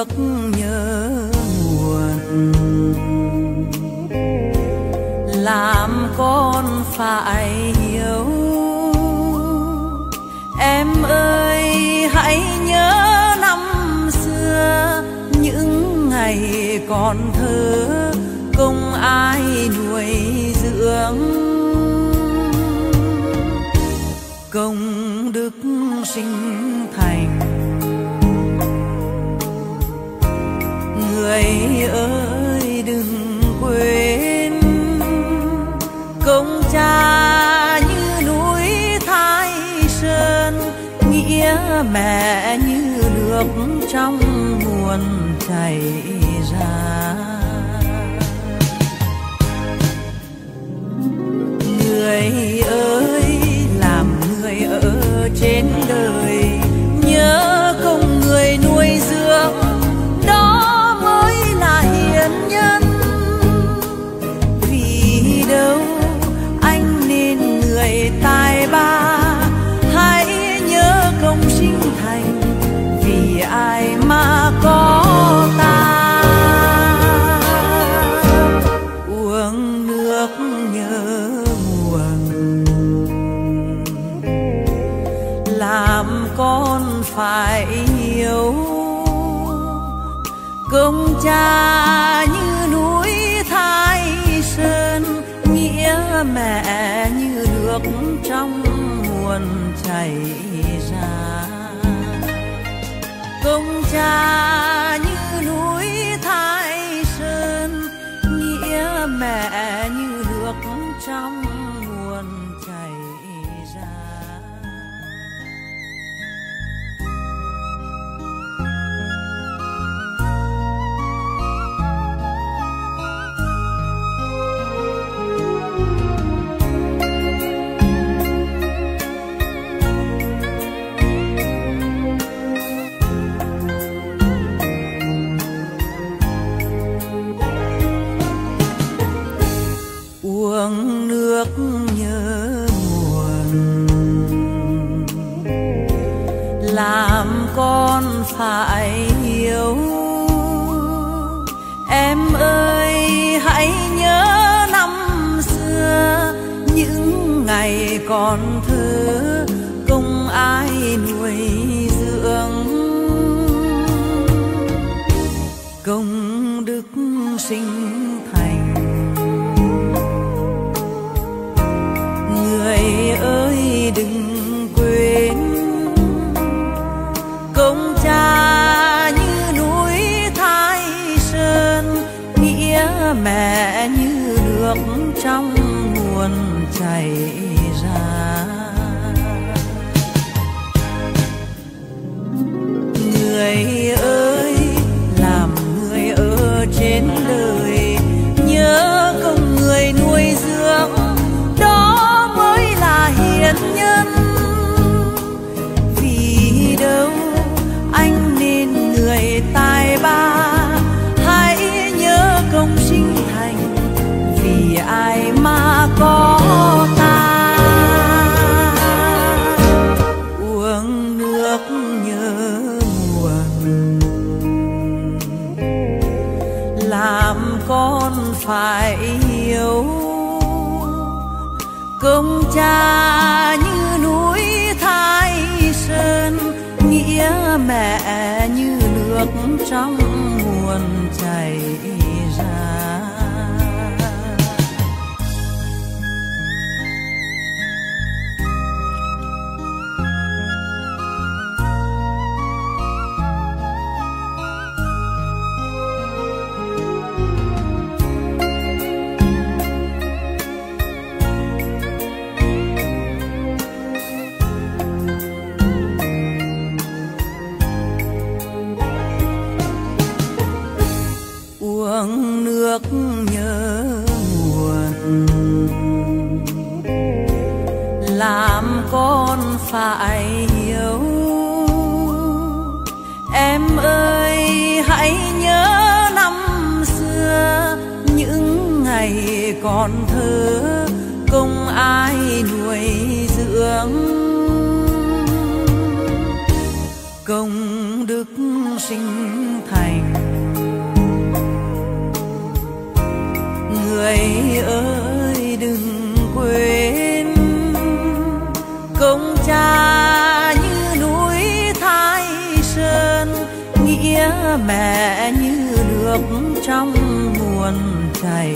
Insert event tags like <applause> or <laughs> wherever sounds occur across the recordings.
nước nhớ nguồn làm con phải hiểu. Em ơi, hãy nhớ năm xưa, những ngày còn thơ, không ai nuôi dưỡng. Công đức sinh mẹ như nước trong nguồn chảy. cha như núi thái sơn, nghĩa mẹ như nước trong nguồn chảy ra. Công cha làm con phải hiểu. Em ơi, hãy nhớ năm xưa, những ngày còn thơ, không ai nuôi dưỡng. Công đức sinh trong nguồn chảy cha như núi thái sơn nghĩa mẹ như nước trong còn thơ công ai nuôi dưỡng. Công đức sinh thành. Người ơi, đừng quên. Công cha như núi thái sơn, nghĩa mẹ như nước trong nguồn chảy.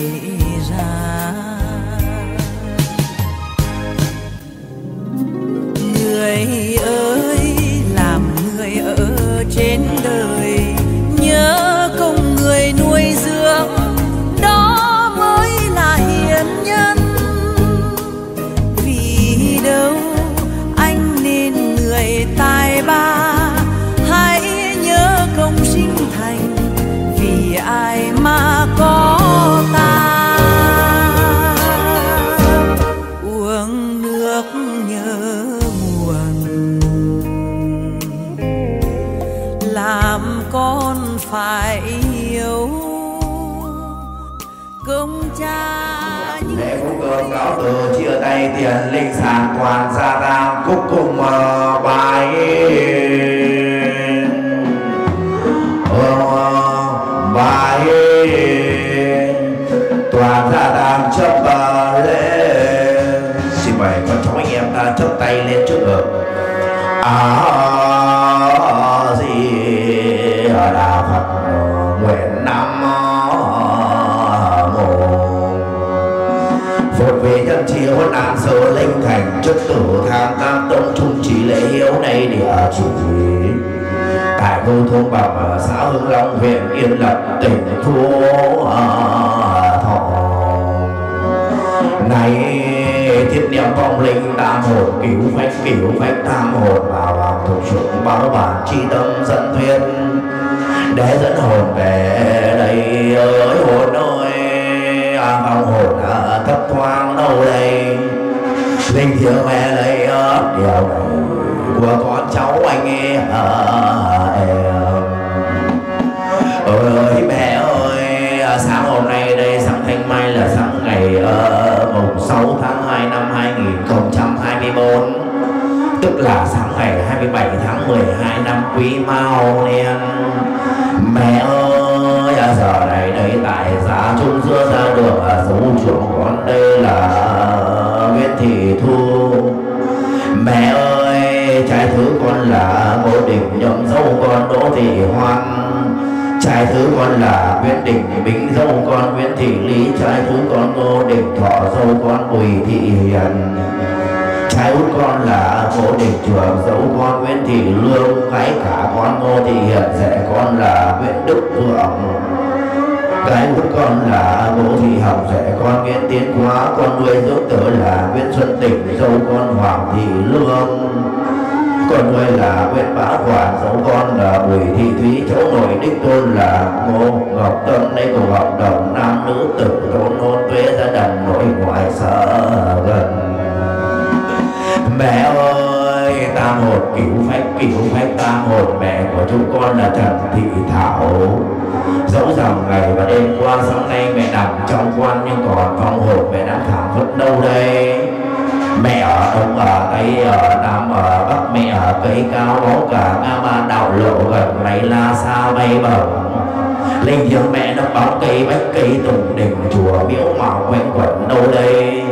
Tiền linh sản toàn gia tam cúc cùng bài bài toàn gia tam chấp ờ, lên. Xin mời con cháu anh em ta chắp tay lên trước ngực. À, chỉ về hôn sơ linh thành. Chức tử tham tam tông trung trí lễ hiếu này địa chủ tại vô thôn bảo ở xã Hưng Long huyện Yên Lập tỉnh Phú Thọ. Này thiết niệm vong linh tam hồn cứu phách cứu phách tam hồn bảo làm thuộc dụng báo bản chi tâm dẫn thuyết để dẫn hồn về đây ơi ơi hồn ơi à, vong hồn thoáng đây linh thiêng mẹ lấy ớt điều này của con cháu anh em? Ơi ơi mẹ ơi sáng hôm nay đây sáng thanh mai là sáng ngày uh, mùng 6 tháng 2 năm 2024 tức là sáng ngày 27 tháng 12 năm quý mão nên mẹ ơi giờ này đây tại giá trung giữa ra được à, dấu chuộng Thu. Mẹ ơi trai thứ con là ngô đình nhậm dâu, con đỗ thị hoan. Trai thứ con là nguyễn đình bính dâu, con nguyễn thị lý. Trai thứ con ngô đình thọ dâu, con bùi thị hiền. Trai út con là ngô đình trường dâu, con nguyễn thị lương. Gái cả con ngô thị hiền rể con là nguyễn đức vượng cái lúc con là bố thì học rẻ con nguyễn tiến quá con nuôi dưỡng tử là nguyễn xuân tỉnh dâu con hoàng thị lương. Con nuôi là nguyễn bá quản dấu con là bùi thị thúy cháu nội đích tôn là ngô ngọc tâm. Đây cùng học đồng nam nữ tử tôn hôn tuế gia đình nội ngoại sở gần. Mẹ ơi tam hồn cứu phách cứu phách tam hồn mẹ của chúng con là trần thị thảo dẫu rằng ngày và đêm qua sáng nay mẹ nằm trong quan, nhưng còn vong hồn mẹ đang thảm vẫn đâu đây? Mẹ ở đông ở tây ở nam ở bắc, mẹ ở cây cao bó cả nga ma đạo lộ gần mày la xa bay bồng linh thiêng mẹ nó bóng cây bách cây tùng đỉnh chùa miễu màu quanh quẩn đâu đây?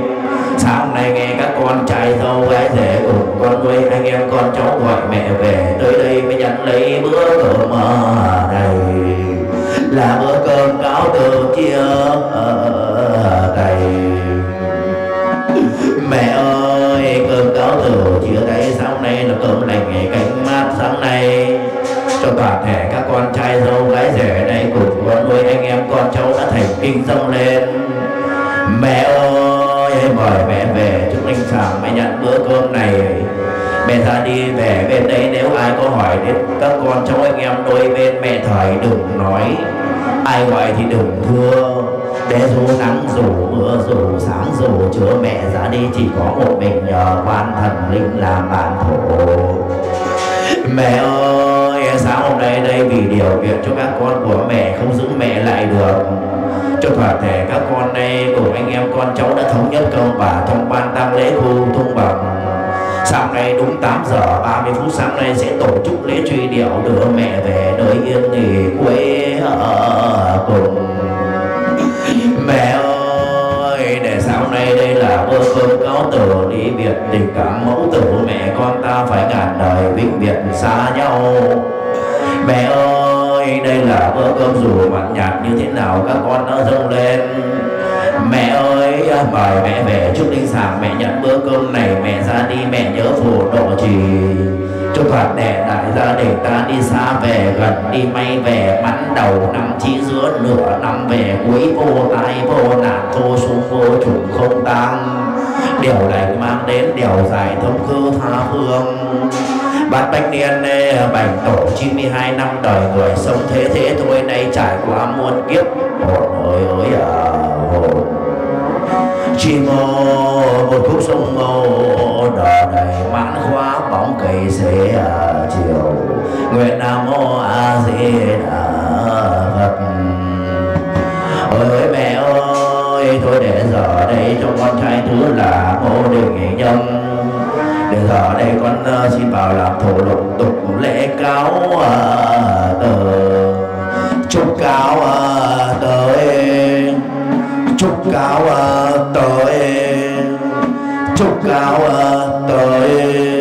Sáng nay nghe các con trai dâu gái rể cùng con nuôi anh em con cháu gọi mẹ về tới đây mới nhận lấy bữa cơm ở đây là bữa cơm cáo từ chia đầy mẹ ơi, cơm cáo từ chia đầy sáng nay là cơm lành ngày cánh mát sáng nay. Cho toàn thể các con trai dâu gái rể đây cùng con nuôi anh em con cháu đã thành kinh dâng lên. Mẹ ơi mời mẹ về chúc linh sàng mẹ nhận bữa cơm này. Mẹ ra đi về bên đấy, nếu ai có hỏi đến các con cháu anh em đôi bên, mẹ thời đừng nói ai gọi thì đừng thưa để dù nắng dù mưa dù sáng dù chữa mẹ ra đi, chỉ có một mình nhờ quan thần linh làm bạn thổ. Mẹ ơi, sáng hôm nay đây vì điều kiện cho các con của mẹ không giữ mẹ lại được. Cho toàn thể các con đây, cùng anh em con cháu đã thống nhất công bà trong ban tang lễ khu thông bằng sáng nay đúng 8 giờ 30 phút sáng nay sẽ tổ chức lễ truy điệu đưa mẹ về nơi yên nghỉ quê ở cùng. Mẹ ơi, để sau này đây là bữa cơm cáo tử đi biệt tình cảm mẫu tử mẹ con ta phải ngàn đời vĩnh biệt xa nhau. Mẹ ơi, đây là bữa cơm dù mặn nhạt như thế nào các con nó dâng lên. Mẹ ơi, mời mẹ về chúc linh sàng, mẹ nhận bữa cơm này, mẹ ra đi, mẹ nhớ phù độ trì cho toàn đẻ đại gia để ta đi xa về gần, đi may về bắn đầu năm chí giữa nửa năm về cuối vô tai vô nạn vô xuống vô trùng không tăng điều lành mang đến điều dài thông cư tha phương. Bát bách niên bành tổ 92 năm đời, người sống thế thế thôi, nay trải qua muôn kiếp. Hồn hồi ơi à hồn chi mô một khúc sông ngô, đò đầy mãn khóa bóng cây xế à chiều. Nguyện nam mô a di đà phật. Ơi mẹ ơi, thôi để giờ đây cho con trai thứ là mô đình nghệ nhân. Để giờ đây con ờ, xin vào làm thủ lục tục lễ cáo ờ, từ chúc cáo ờ, tờ chúc cáo à, tới chúc cáo à, tới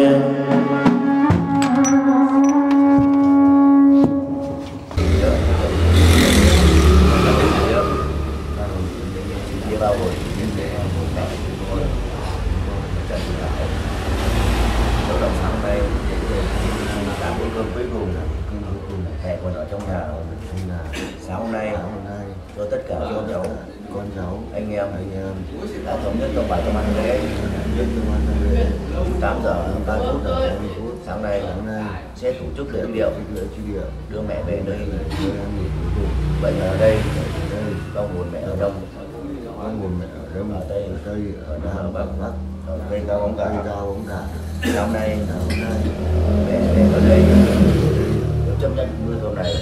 con cháu anh em anh em đã thống nhất trong lễ nhất công an lễ 8 giờ 3 phút 30 phút sáng nay sáng nay sẽ tổ chức lễ điệu lễ truy điệu đưa mẹ về nơi vậy ở đây đây con nguồn mẹ ở đông có nguồn mẹ ở đông ở tây ở tây ở nam ở bắc ở cây cao bóng cả cao bóng cả sáng nay hôm nay mẹ về ở đây chấp nhận bữa cơm này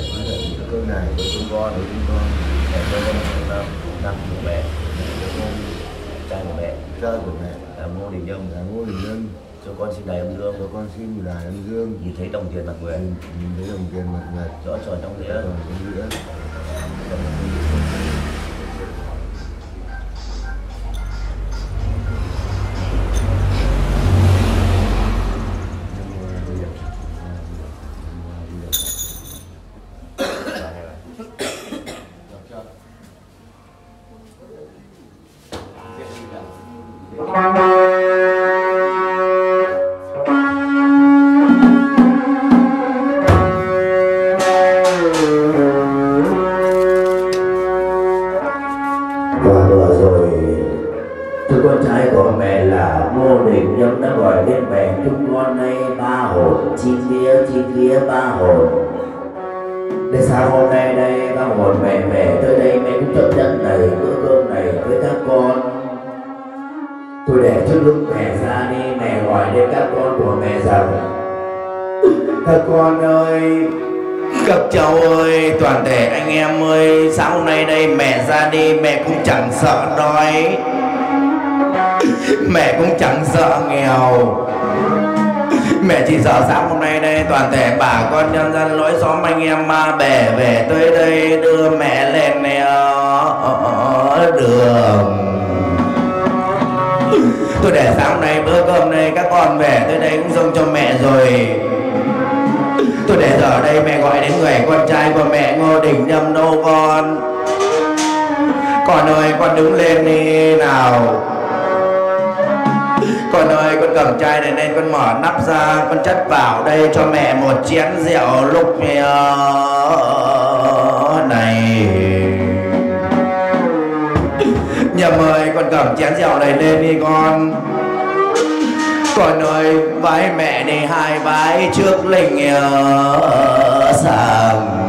cơm này của chúng con của chúng con mẹ cho con năm của mẹ. Trai của mẹ. Trai của mẹ. Là ngô đình nhâm là ngô đình nhân cho con xin đài âm dương. Cho con xin đài âm dương. Nhìn thấy đồng tiền mặt nguyện nhìn nhìn thấy đồng tiền mặt nguyệt rõ tròn trong nghĩa về tới đây đưa mẹ lên nẻo ờ, ờ, ờ, đường. Tôi để sáng nay bữa cơm này các con về tới đây cũng dâng cho mẹ rồi. Tôi để giờ đây mẹ gọi đến người con trai của mẹ ngô đình nhâm nô con. Con ơi, con đứng lên đi nào. Con ơi, con cầm chai này lên, con mở nắp ra, con chất vào đây cho mẹ một chén rượu lúc này nhà mời con cầm chén rượu này lên đi con. Con ơi vái mẹ đi hai vái trước linh sàng.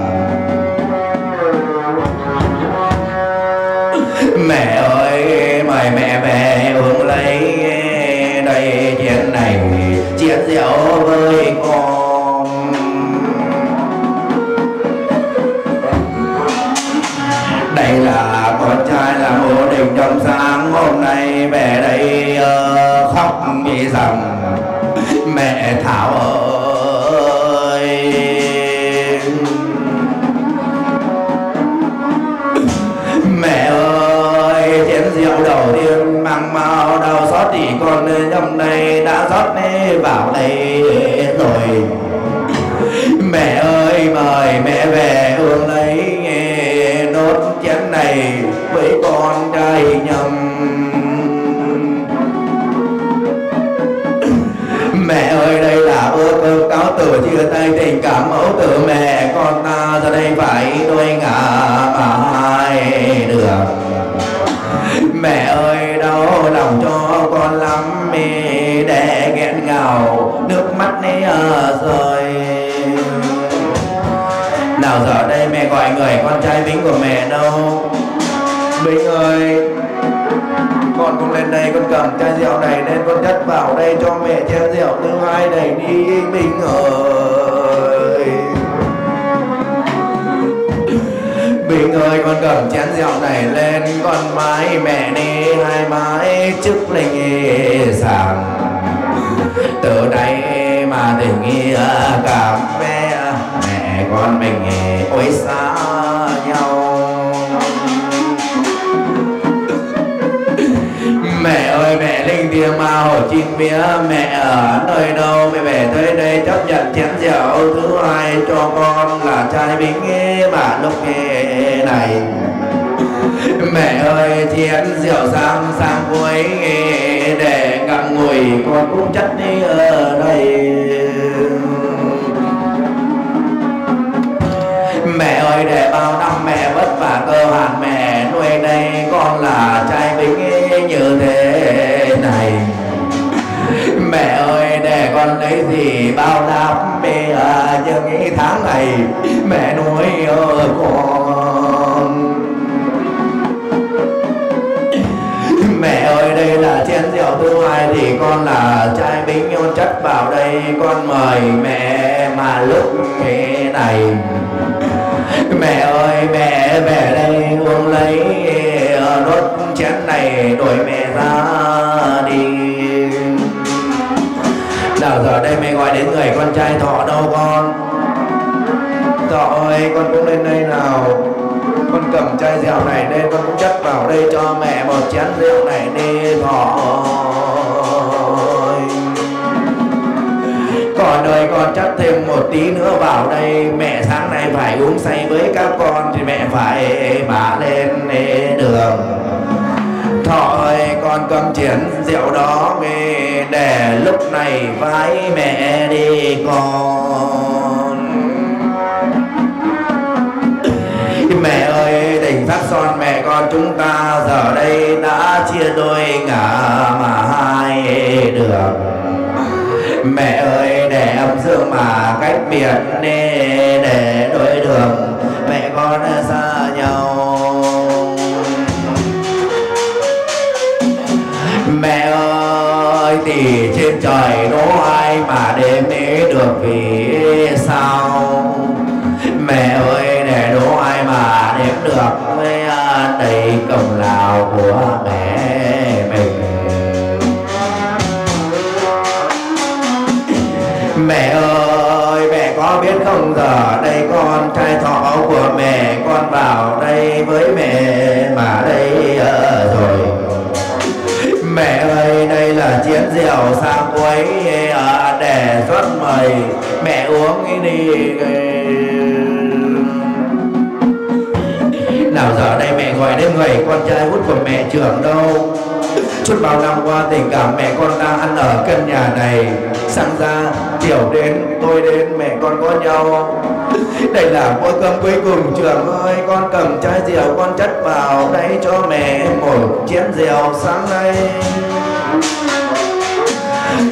Ngô sáng hôm nay về đây ờ, khóc nghĩ rằng mẹ thảo ơi. Mẹ ơi, chén rượu đầu tiên mang mau đau xót thì con hôm này đã rót vào đây rồi. Mẹ ơi, mời mẹ người con trai bính của mẹ đâu? Bính ơi, con cũng lên đây, con cầm chai rượu này nên con chất vào đây cho mẹ chén rượu thứ hai này đi bính ơi. Bình ơi, con cầm chén rượu này lên, con mái mẹ đi, hai mái trước linh sàng. Từ đây mà tình nghĩa cảm mẹ con mình ôi xa nhau. Mẹ ơi, mẹ linh thiêng ma hồ chín mía, mẹ ở nơi đâu? Mẹ về tới đây chấp nhận chén rượu thứ hai cho con là trai bính mà lúc này. Mẹ ơi chén rượu sang sang cuối để ngậm ngùi, con cũng chất đi ở đây. Mẹ ơi, để bao năm mẹ vất vả cơ hàn mẹ nuôi đây con là trai bính như thế này. Mẹ ơi, để con lấy gì bao năm mẹ à, những tháng này mẹ nuôi ở con. Mẹ ơi, đây là chén rượu thứ hai, thì con là trai bính con chất vào đây, con mời mẹ mà lúc này mẹ ơi, mẹ về đây uống lấy ờ, nốt chén này đổi mẹ ra đi. Nào, giờ đây mẹ gọi đến người con trai thọ đâu con? Thọ ơi, con cũng lên đây nào. Con cầm chai rượu này lên, con cũng chất vào đây cho mẹ một chén rượu này đi, thọ. Còn đời con chất thêm một tí nữa vào đây. Mẹ sáng nay phải uống say với các con thì mẹ phải bả lên đường. Thọ ơi, con cầm chén rượu đó về để lúc này vái mẹ đi con. Mẹ ơi tình phát son mẹ con chúng ta giờ đây đã chia đôi ngả mà hai đường mẹ ơi, để âm dương mà cách biệt để đôi đường. Mẹ con xa nhau. Mẹ ơi thì trên trời con vào đây với mẹ mà đây ở rồi. Mẹ ơi, đây là chiến rượu sang quấy ở để xuất mời. Mẹ uống đi. Nào giờ đây mẹ gọi đến người con trai út của mẹ trưởng đâu? Suốt bao năm qua tình cảm mẹ con ta ăn ở căn nhà này. Sáng ra, chiều đến, tôi đến, mẹ con có nhau. Đây là bữa cơm cuối cùng. Trường ơi Con cầm chai rượu con chất vào. Đây cho mẹ một chén rượu sáng nay.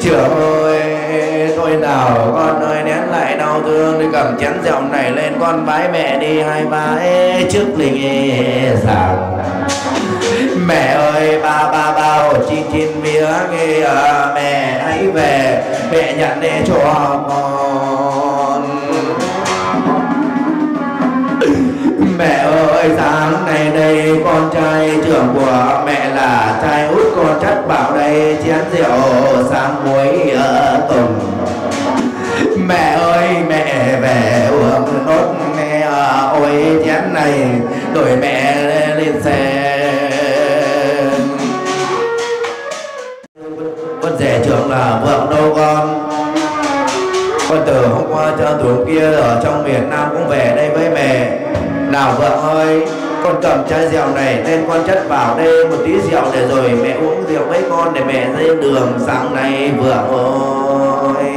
Trường ơi, tôi nào con ơi nén lại đau thương. Đi cầm chén rượu này lên con bái mẹ đi hai bái trước linh sàng mẹ ơi ba ba bao chi chín mía nghe à, mẹ hãy về. Mẹ nhận để cho con. Mẹ ơi sáng nay đây con trai trưởng của mẹ là trai út con chất bảo đây chén rượu sáng muối ở tùng. Mẹ ơi mẹ về uống nốt nghe à, ôi chén này đổi mẹ lên xe là vợ đâu con? Con từ hôm qua cho tuổi kia ở trong miền Nam cũng về đây với mẹ. Nào vợ ơi con cầm chai rượu này nên con chất vào đây một tí rượu để rồi mẹ uống rượu với con để mẹ lên đường sáng nay vợ ơi.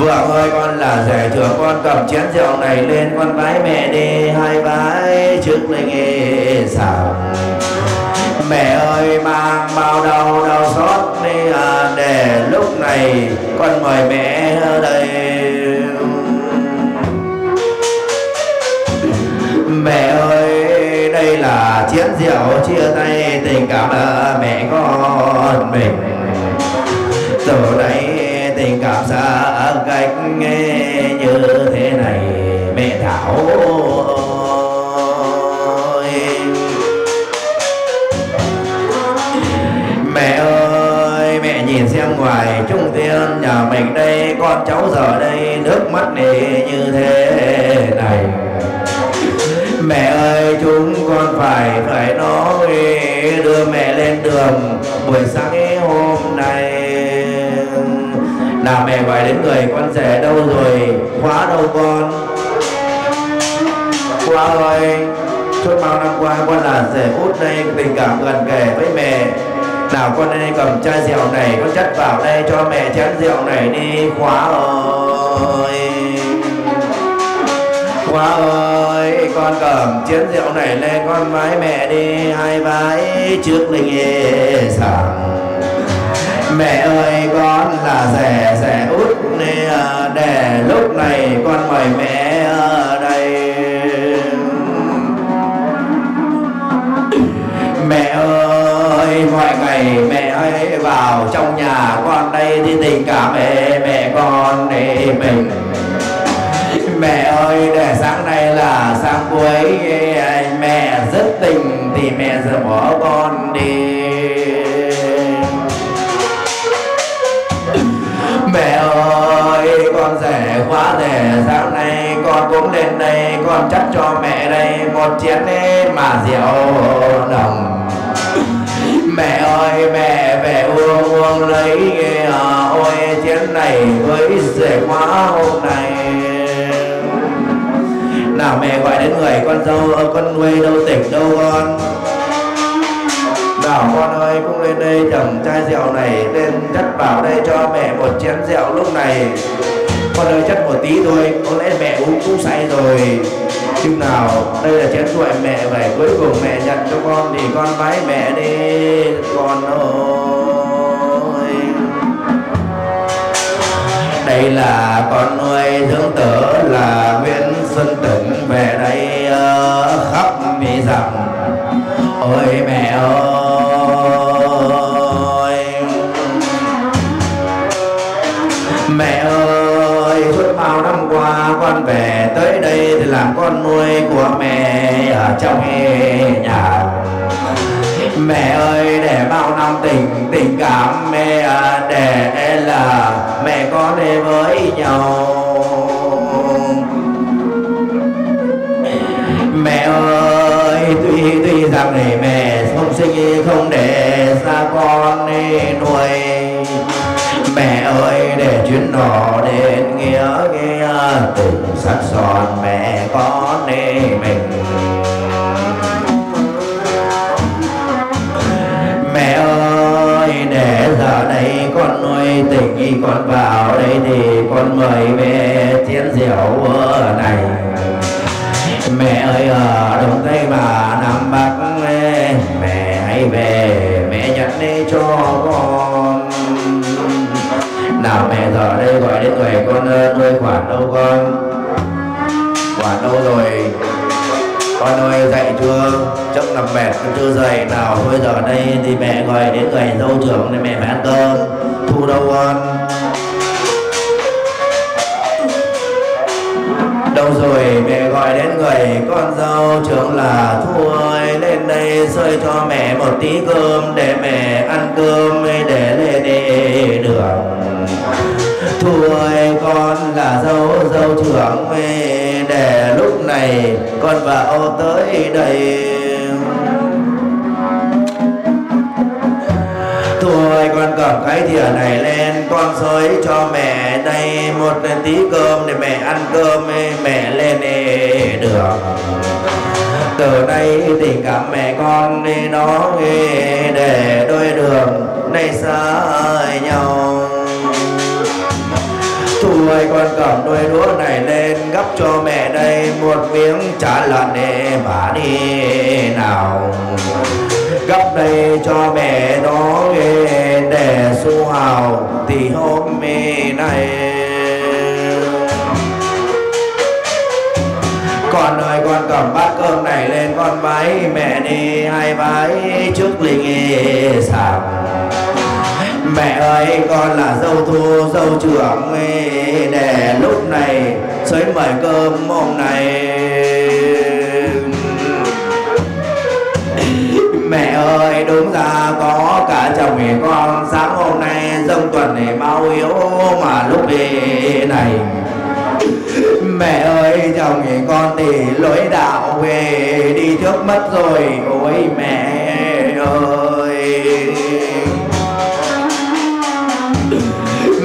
Vợ ơi con là rể thừa, con cầm chén rượu này lên con bái mẹ đi hai bái trước linh nghe sảng mẹ ơi mang bao đau đau xót đi à, để lúc này con mời mẹ ở đây. Mẹ ơi đây là chén rượu chia tay tình cảm là mẹ con mình. Từ đây tình cảm xa cách như thế này mẹ thảo nhìn ngoài trung thiên nhà mình đây, con cháu giờ đây, nước mắt nề như thế này. Mẹ ơi, chúng con phải phải nói, đưa mẹ lên đường buổi sáng hôm nay. Là mẹ gọi đến người con rể đâu rồi? Khóa đâu con? Khóa ơi suốt bao năm qua con là rể út đây, tình cảm gần kề với mẹ nào, con đây cầm chai rượu này, con chất vào đây cho mẹ chén rượu này đi. Khóa ơi. Khóa ơi, con cầm chén rượu này lên, con vái mẹ đi. Hai vái trước linh ê sàng. Mẹ ơi, con là rẻ rẻ út để lúc này, con mời mẹ ở đây. Mẹ ơi mọi ngày mẹ ơi, vào trong nhà con đây thì tình cảm mẹ mẹ con để mình. Mẹ ơi, để sáng nay là sáng cuối, mẹ rất tình thì mẹ sẽ bỏ con đi. Mẹ ơi, con rể quá rể sáng nay con cũng lên đây, con chắc cho mẹ đây một chén mà rượu nồng mẹ ơi mẹ về uông uông lấy à, ôi chén này với rể quá hôm nay. Nào mẹ gọi đến người con dâu con nuôi đâu tỉnh đâu con? Nào con ơi cũng lên đây chồng chai rượu này lên chất vào đây cho mẹ một chén rượu lúc này con ơi chắc một tí thôi có lẽ mẹ uống cũng say rồi. Chừng nào đây là chén tuổi mẹ vậy cuối cùng mẹ nhận cho con thì con bái mẹ đi con ơi. Đây là con nuôi thương tử là Nguyễn Xuân Tửng về đây ờ, uh, khóc mi rằng ôi mẹ ơi. Con về tới đây thì làm con nuôi của mẹ ở trong nhà. Mẹ ơi, để bao năm tình tình cảm mẹ à, để là mẹ con đi với nhau. Mẹ ơi, tuy tuy rằng này mẹ không sinh, không để ra con đi nuôi. Mẹ ơi, để chuyến đò đến nghĩa nghe tình sắt son mẹ con nê mình. Mẹ ơi, để giờ đây con nuôi tình con vào đây thì con mời mẹ chén rượu này. Mẹ ơi, ở đông tây mà nam bắc mẹ hãy về, mẹ nhận đi cho con bảo mẹ giờ đây gọi đến người con nuôi khoản đâu con? Khoản đâu rồi? Con ơi dậy chưa? Chắc nằm mệt con chưa dậy. Nào, thôi giờ đây thì mẹ gọi đến người dâu trưởng để mẹ phải ăn cơm. Thu đâu con? Lâu rồi mẹ gọi đến người con dâu, trưởng là thu ơi, lên đây xơi cho mẹ một tí cơm để mẹ ăn cơm để lên đi đường. Thu ơi, con là dâu dâu trưởng để lúc này con vợ tới đây. Thôi, con cầm cái thìa này lên, con xới cho mẹ đây một tí cơm để mẹ ăn cơm mẹ lên được. Từ đây tình cảm mẹ con đi nó để đôi đường này xa nhau. Thu ơi con cầm đôi đũa này lên gấp cho mẹ đây một miếng chả lợn để mà đi nào gấp đây cho mẹ nó để su hào thì hôm nay con ơi, con cầm bát cơm này lên con bái, mẹ đi hai bái trước linh sàng. Mẹ ơi, con là dâu thu, dâu trưởng để lúc này sới mời cơm hôm nay. Mẹ ơi, đúng ra có cả chồng thì con. Sáng hôm nay dâng tuần này bao yếu mà lúc về này. Mẹ ơi, chồng thì con thì lỗi đạo về, đi trước mất rồi. Ôi mẹ ơi.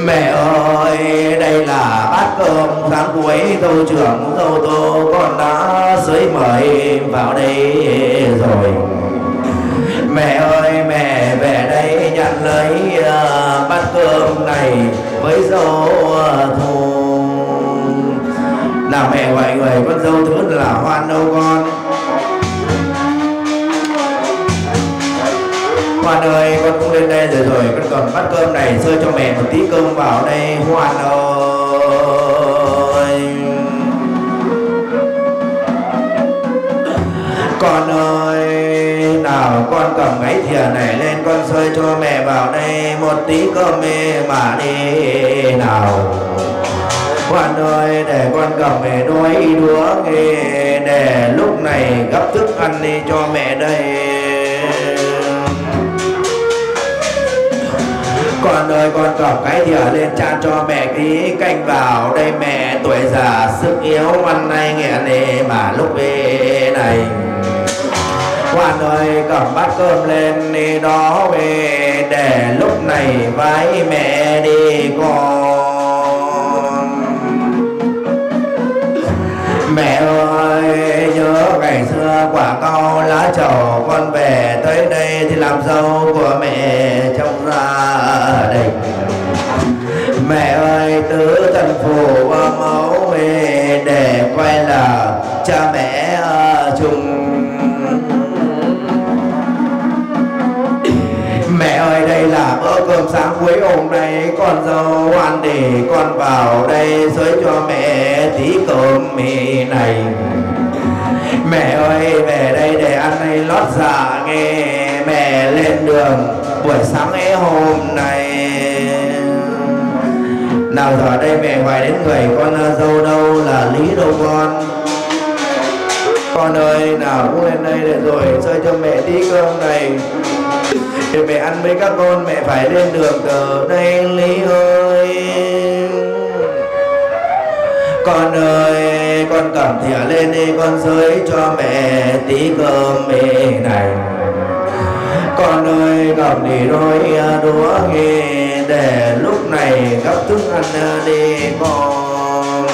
Mẹ ơi, đây là bát cơm sáng cuối tô trưởng, tô tô con đã sới mời vào đây rồi mẹ ơi mẹ về đây nhận lấy uh, bát cơm này với dâu à, uh, thù mẹ gọi người con dâu thứ là hoan đâu con? Hoan ơi con cũng lên đây rồi rồi con còn bát cơm này sơ cho mẹ một tí cơm vào đây Hoan ơi. Con ơi bảo con cầm cái thìa này lên con sơi cho mẹ vào đây. Một tí cơm mà đi nào. Con ơi, để con cầm về đôi đũa để lúc này gấp thức ăn đi cho mẹ đây. Con ơi, con cầm cái thìa lên cha cho mẹ tí canh vào. Đây mẹ tuổi già sức yếu, ăn nay nghẹn nề mà lúc về này quan ơi cầm bát cơm lên đi đó về, để lúc này vái mẹ đi con. Mẹ ơi, nhớ ngày xưa quả cao lá trầu, con về tới đây thì làm dâu của mẹ trong ra đình. Mẹ ơi, tứ thần phù ba máu về, để quay là cha mẹ chung. Đây là bữa cơm sáng cuối hôm nay. Con dâu ăn để con vào đây xới cho mẹ tí cơm mì này. Mẹ ơi, về đây để ăn hay lót dạ nghe mẹ lên đường buổi sáng ấy hôm nay. Nào giờ đây mẹ hoài đến người con dâu đâu là lý đâu con? Con ơi, nào cũng lên đây để rồi chơi cho mẹ tí cơm này để mẹ ăn với các con, mẹ phải lên đường từ đây lý ơi con ơi, con cầm thìa lên đi, con giới cho mẹ tí cơm mẹ này. Con ơi, cầm đi đôi đũa nghe, để lúc này gấp thức ăn đi con.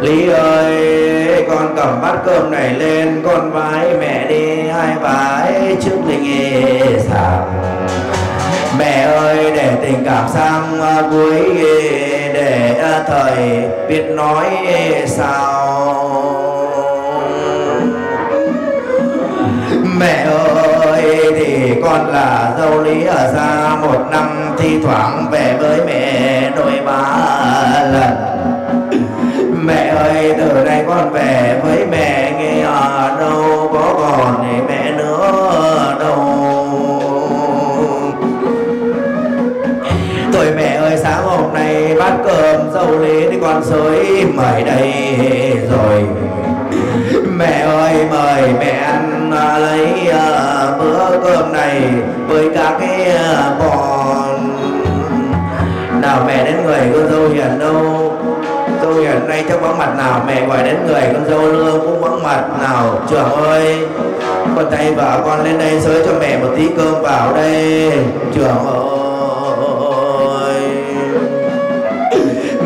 Lý ơi con cầm bát cơm này lên, con vái mẹ đi, hai vái trước linh sàng mẹ ơi, để tình cảm sang à, cuối để à, thời biết nói sao. Mẹ ơi, thì con là dâu lý ở xa, một năm thi thoảng về với mẹ đôi ba lần mẹ ơi từ nay con về với mẹ nghe ở đâu có còn thì mẹ nữa đâu. Tôi mẹ ơi sáng hôm nay bát cơm dâu lý thì con sới mời đây rồi. Mẹ ơi mời mẹ ăn à, lấy uh, bữa cơm này với các cái à, uh, con nào mẹ đến người con dâu hiền đâu dâu hiện nay chắc vắng mặt nào, mẹ gọi đến người, con dâu lương cũng vắng mặt nào. Trưởng ơi, con tay vợ con lên đây sới cho mẹ một tí cơm vào đây. Trưởng ơi.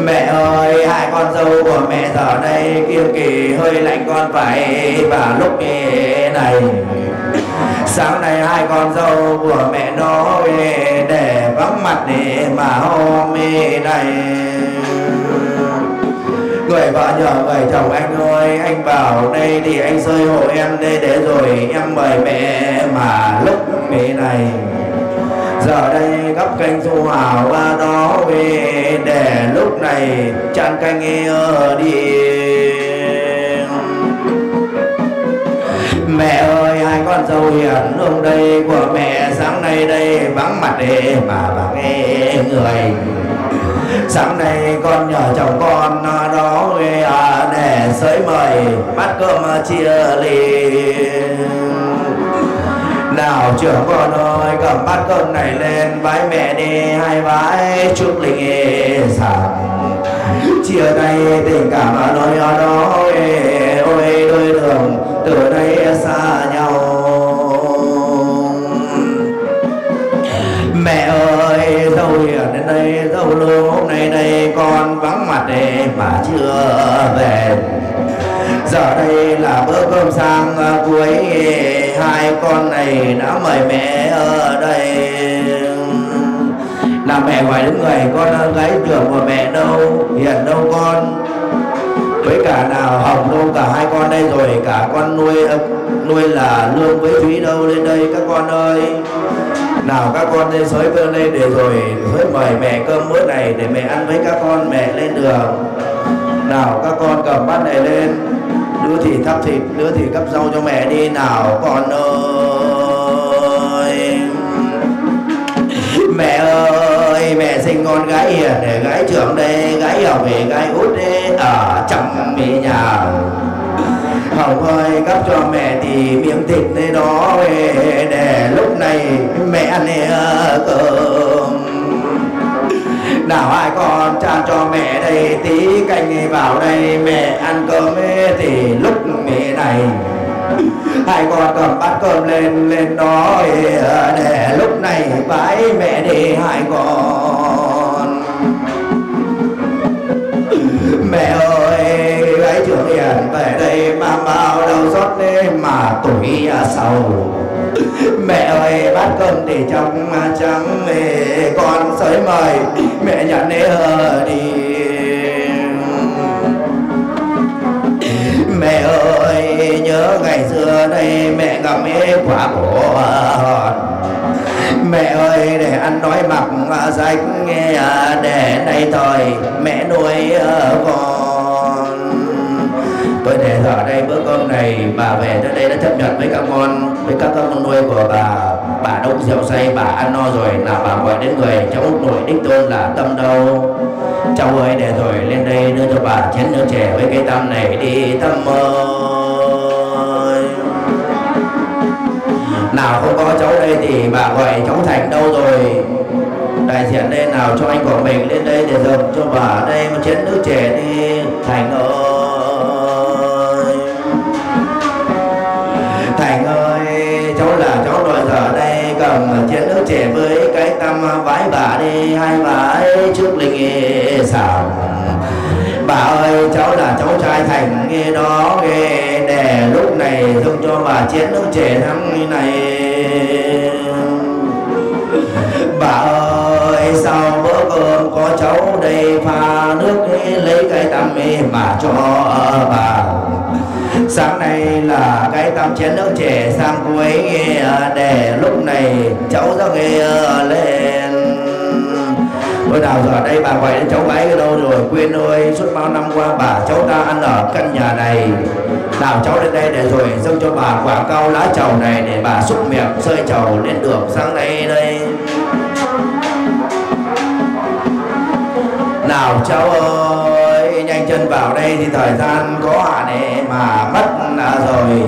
Mẹ ơi, hai con dâu của mẹ giờ đây kiêng kỳ hơi lạnh con phải và lúc này. Sáng nay hai con dâu của mẹ nó để vắng mặt để mà hôm này người vợ nhờ người chồng anh ơi, anh bảo đây thì anh rơi hộ em đây để rồi em mời mẹ mà lúc mẹ này. Giờ đây gấp canh du hào ba đó về để lúc này chăn canh ở đi mẹ ơi, hai con dâu hiền hôm đây của mẹ sáng nay đây vắng mặt để mà bà nghe người sáng nay con nhờ chồng con à, đó về để à, sới mời, bát cơm à, chia ly nào, trưởng con ơi, cầm bát cơm này lên vái mẹ đi, hai vái chúc linh sàng chia tay tình cảm ở nơi ở đó ôi, đôi đường, từ đây xa nhau. Mẹ ơi, dâu hiền đến đây dâu lương hôm nay đây con vắng mặt để mà chưa về. Giờ đây là bữa cơm sang à, cuối hai con này đã mời mẹ ở đây. Là mẹ phải đứng người con gái trưởng của mẹ đâu? Hiền đâu con? Với cả nào hồng đâu, cả hai con đây rồi, cả con nuôi nuôi là lương với thúy đâu lên đây các con ơi? Nào, các con lên sới cơ lên để rồi sới mời mẹ cơm bữa này để mẹ ăn với các con, mẹ lên đường. Nào, các con cầm bát này lên. Đứa thì thắp thịt đứa thì cắp rau cho mẹ đi. Nào, con ơi. <laughs> Mẹ ơi, mẹ sinh con gái hiền để gái trưởng đây, gái ở về gái út đây. Ở trong mẹ nhà. Hồng ơi cấp cho mẹ thì miếng thịt nơi đó về để lúc này mẹ ăn ờ, cơm. Nào hai con chan cho mẹ đây tí canh vào đây mẹ ăn cơm ấy, thì lúc mẹ này. Hai con cầm bát cơm lên lên đó ờ, để lúc này bái mẹ đi hai con. Mẹ ơi hiền về đây mà bao đau xót đêm mà tuổi à, sầu. <laughs> Mẹ ơi, bát cơm để trong à, trắng mẹ con sới mời. Mẹ nhận nê hờ đi. <laughs> Mẹ ơi, nhớ ngày xưa đây mẹ gặp mẹ quả bổ hòn <laughs> mẹ ơi, để ăn nói mặc à, rách nghe để đây thôi. Mẹ nuôi con với để ở đây bữa cơm này bà về tới đây đã chấp nhận với các con, với các con nuôi của bà bà đông rượu say, bà ăn no rồi, là bà gọi đến người cháu nội đích tôn là tâm đâu. Cháu ơi, để rồi lên đây đưa cho bà chén nước trẻ với cái tâm này đi, tâm ơi. Nào không có cháu đây thì bà gọi cháu thành đâu rồi? Đại diện đây nào cho anh của mình lên đây để dùng cho bà đây một chén nước trẻ đi, thành ơi. Trẻ với cái tâm vái bà đi, hai vái trước linh sàng bà ơi, cháu là cháu trai thành, nghe đó nghe đè. Lúc này thương cho bà chén nước trẻ thắng này bà ơi sau bữa cơm có cháu đây? Pha nước đi lấy cái tăm mà cho bà sáng nay là cái tam chén nước trẻ sang cô ấy để lúc này cháu ra nghe lên. Ôi nào giờ đây bà gọi đến cháu gái ở đâu rồi? Quyên ơi, suốt bao năm qua bà cháu ta ăn ở căn nhà này. Nào cháu đến đây để rồi dâng cho bà quả cao lá trầu này Để bà xúc miệng sơi trầu lên đường sáng đây đây. Nào, cháu ơi. Nhanh chân vào đây thì thời gian có hạn mà mất à, rồi.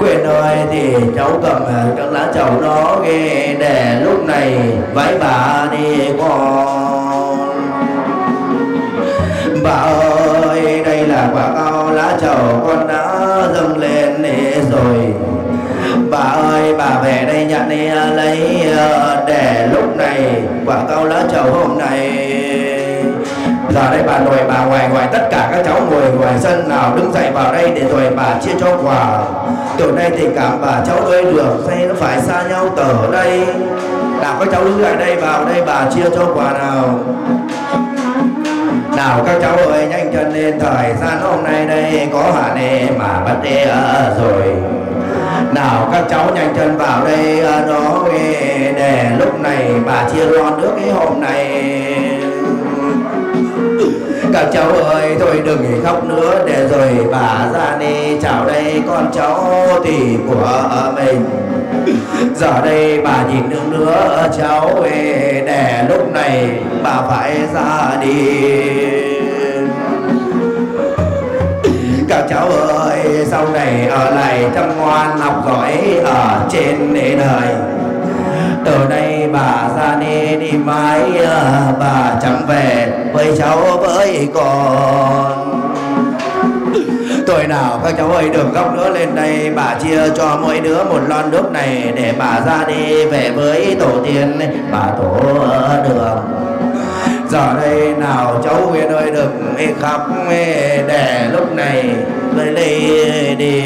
Quyền ơi thì cháu cầm à, các lá chầu đó ghê. Để lúc này, váy bà đi con. Bà ơi, đây là quả cao lá chầu con đã dâng lên rồi. Bà ơi, bà về đây nhận đi lấy à, để lúc này quả cao lá chầu hôm nay giờ đây bà nội bà ngoài ngoài tất cả các cháu ngồi, ngoài sân nào đứng dậy vào đây để rồi bà chia cho quà. Từ nay thì cảm bà cháu ơi đường hay nó phải xa nhau tờ đây. Nào, các cháu đứng lại đây, vào đây bà chia cho quà nào. Nào, các cháu ơi, nhanh chân lên, thời gian hôm nay đây có hạn nề mà bắt đi rồi. Nào, các cháu nhanh chân vào đây à, đó để lúc này bà chia lon nước cái hôm nay các cháu ơi thôi đừng khóc nữa để rồi bà ra đi chào đây con cháu tỷ của mình. <laughs> Giờ đây bà nhìn được nữa cháu về để lúc này bà phải ra đi. Các cháu ơi sau này ở lại chăm ngoan học giỏi ở trên đời từ nay bà ra đi đi mãi à, bà chẳng về với cháu với con. Tuổi nào các cháu ơi, đừng khóc nữa, lên đây bà chia cho mỗi đứa một lon nước này để bà ra đi về với tổ tiên, bà tổ đường. Giờ đây nào cháu Nguyên ơi, đừng khóc, để lúc này với ly đi.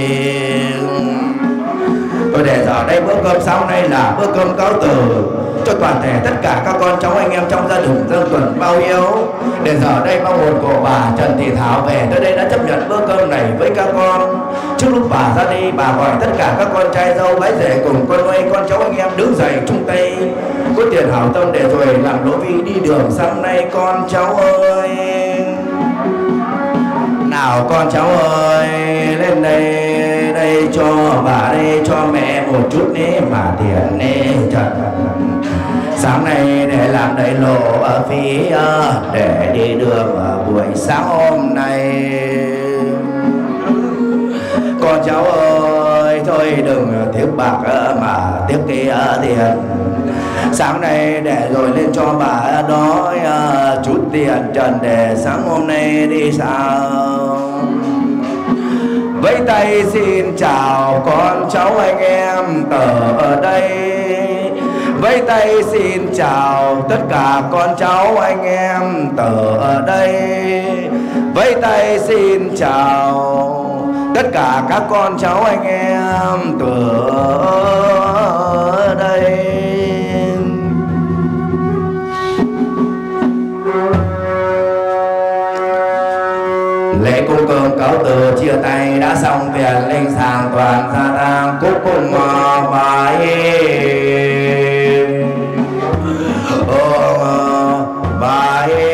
Tôi để giờ đây bữa cơm sáng nay là bữa cơm cáo từ cho toàn thể tất cả các con cháu anh em trong gia đình dân tuần bao yêu để giờ đây bao hồn của bà Trần Thị Thảo về tới đây đã chấp nhận bữa cơm này với các con. Trước lúc bà ra đi, bà gọi tất cả các con trai dâu bái rể cùng con nuôi, con cháu anh em đứng dậy chung tay. Có tiền hảo tâm để rồi làm lỗ vi đi đường sang nay, con cháu ơi. Nào con cháu ơi, lên đây đây cho bà đây, cho mẹ một chút nế mà tiền nế trần. Sáng nay để làm đầy lộ ở phía, để đi đường ở buổi sáng hôm nay. Con cháu ơi, thôi đừng tiếc bạc mà tiếc cái tiền. Sáng nay để rồi lên cho bà đó à, chút tiền trần để sáng hôm nay đi sao? Vẫy tay xin chào con cháu anh em ở đây. Vẫy tay xin chào tất cả con cháu anh em ở đây. Vẫy tay xin chào tất cả các con cháu anh em từ đây. Lễ cung cơm cáo từ chia tay xong tiền linh sàng toàn gia tang cúc cùng bài bài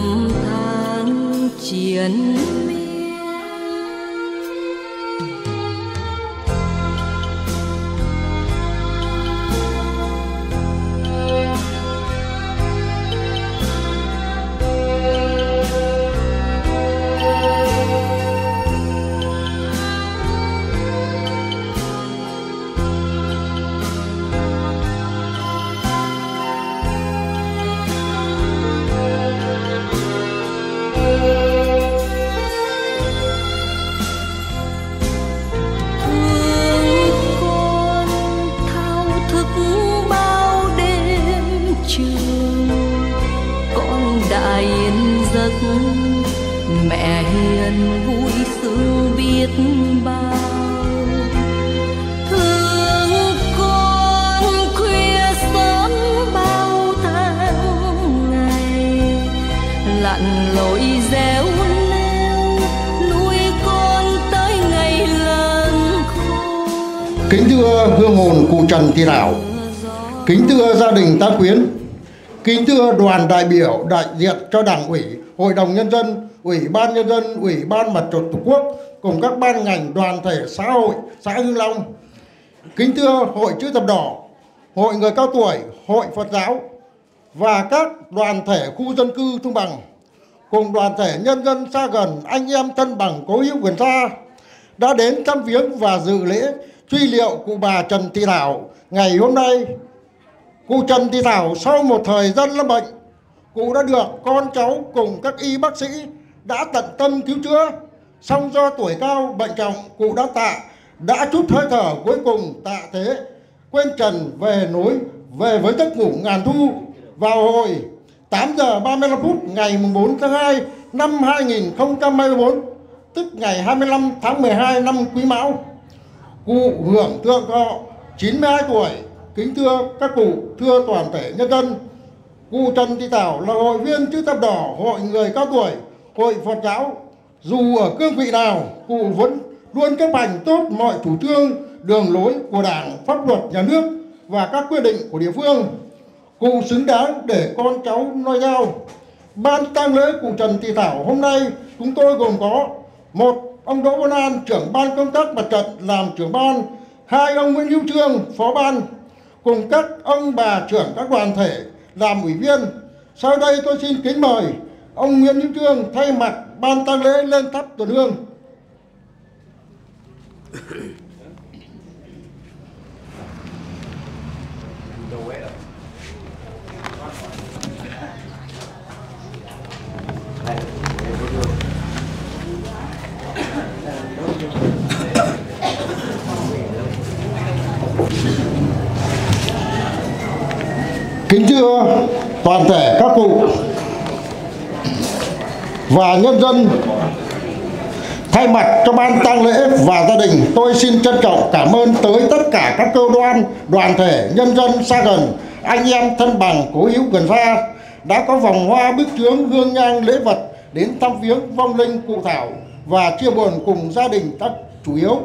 năm tháng chiến Trần Thị Thảo, kính thưa gia đình tác quyến, kính thưa đoàn đại biểu đại diện cho Đảng ủy, Hội đồng Nhân dân, Ủy ban Nhân dân, Ủy ban Mặt trận Tổ quốc cùng các ban ngành đoàn thể xã hội, xã Hưng Long. Kính thưa Hội Chữ Thập Đỏ, Hội Người Cao Tuổi, Hội Phật giáo và các đoàn thể khu dân cư Trung Bằng cùng đoàn thể nhân dân xa gần anh em thân bằng cố hữu quyền xa đã đến thăm viếng và dự lễ truy liệu cụ bà Trần Thị Thảo ngày hôm nay. Cụ Trần Thị Thảo sau một thời gian lâm bệnh, cụ đã được con cháu cùng các y bác sĩ đã tận tâm cứu chữa. Song do tuổi cao bệnh trọng, cụ đã tạ đã chút hơi thở cuối cùng tạ thế quên trần về núi về với giấc ngủ ngàn thu vào hồi 8 giờ 35 phút ngày 4 tháng 2 năm 2024 tức ngày 25 tháng 12 năm Quý Mão cụ hưởng thượng thọ 92 tuổi, kính thưa các cụ, thưa toàn thể nhân dân. Cụ Trần Thị Thảo là hội viên chữ thập đỏ, hội người cao tuổi, hội Phật giáo. Dù ở cương vị nào, cụ vẫn luôn chấp hành tốt mọi chủ trương, đường lối của đảng, pháp luật, nhà nước và các quyết định của địa phương. Cụ xứng đáng để con cháu noi theo. Ban tang lễ cụ Trần Thị Thảo hôm nay chúng tôi gồm có một ông Đỗ Văn An, trưởng ban công tác mặt trận làm trưởng ban, hai ông Nguyễn Hữu Trương, phó ban, cùng các ông bà trưởng các đoàn thể làm ủy viên. Sau đây tôi xin kính mời ông Nguyễn Hữu Trương thay mặt ban tang lễ lên thắp tuần hương. <coughs> Kính thưa toàn thể các cụ và nhân dân Thay mặt cho ban tang lễ và gia đình, tôi xin trân trọng cảm ơn tới tất cả các cơ quan, đoàn thể, nhân dân xa gần, anh em thân bằng cố hữu gần xa đã có vòng hoa bức chướng hương nhang lễ vật đến thăm viếng vong linh cụ Thảo và chia buồn cùng gia đình các chủ yếu.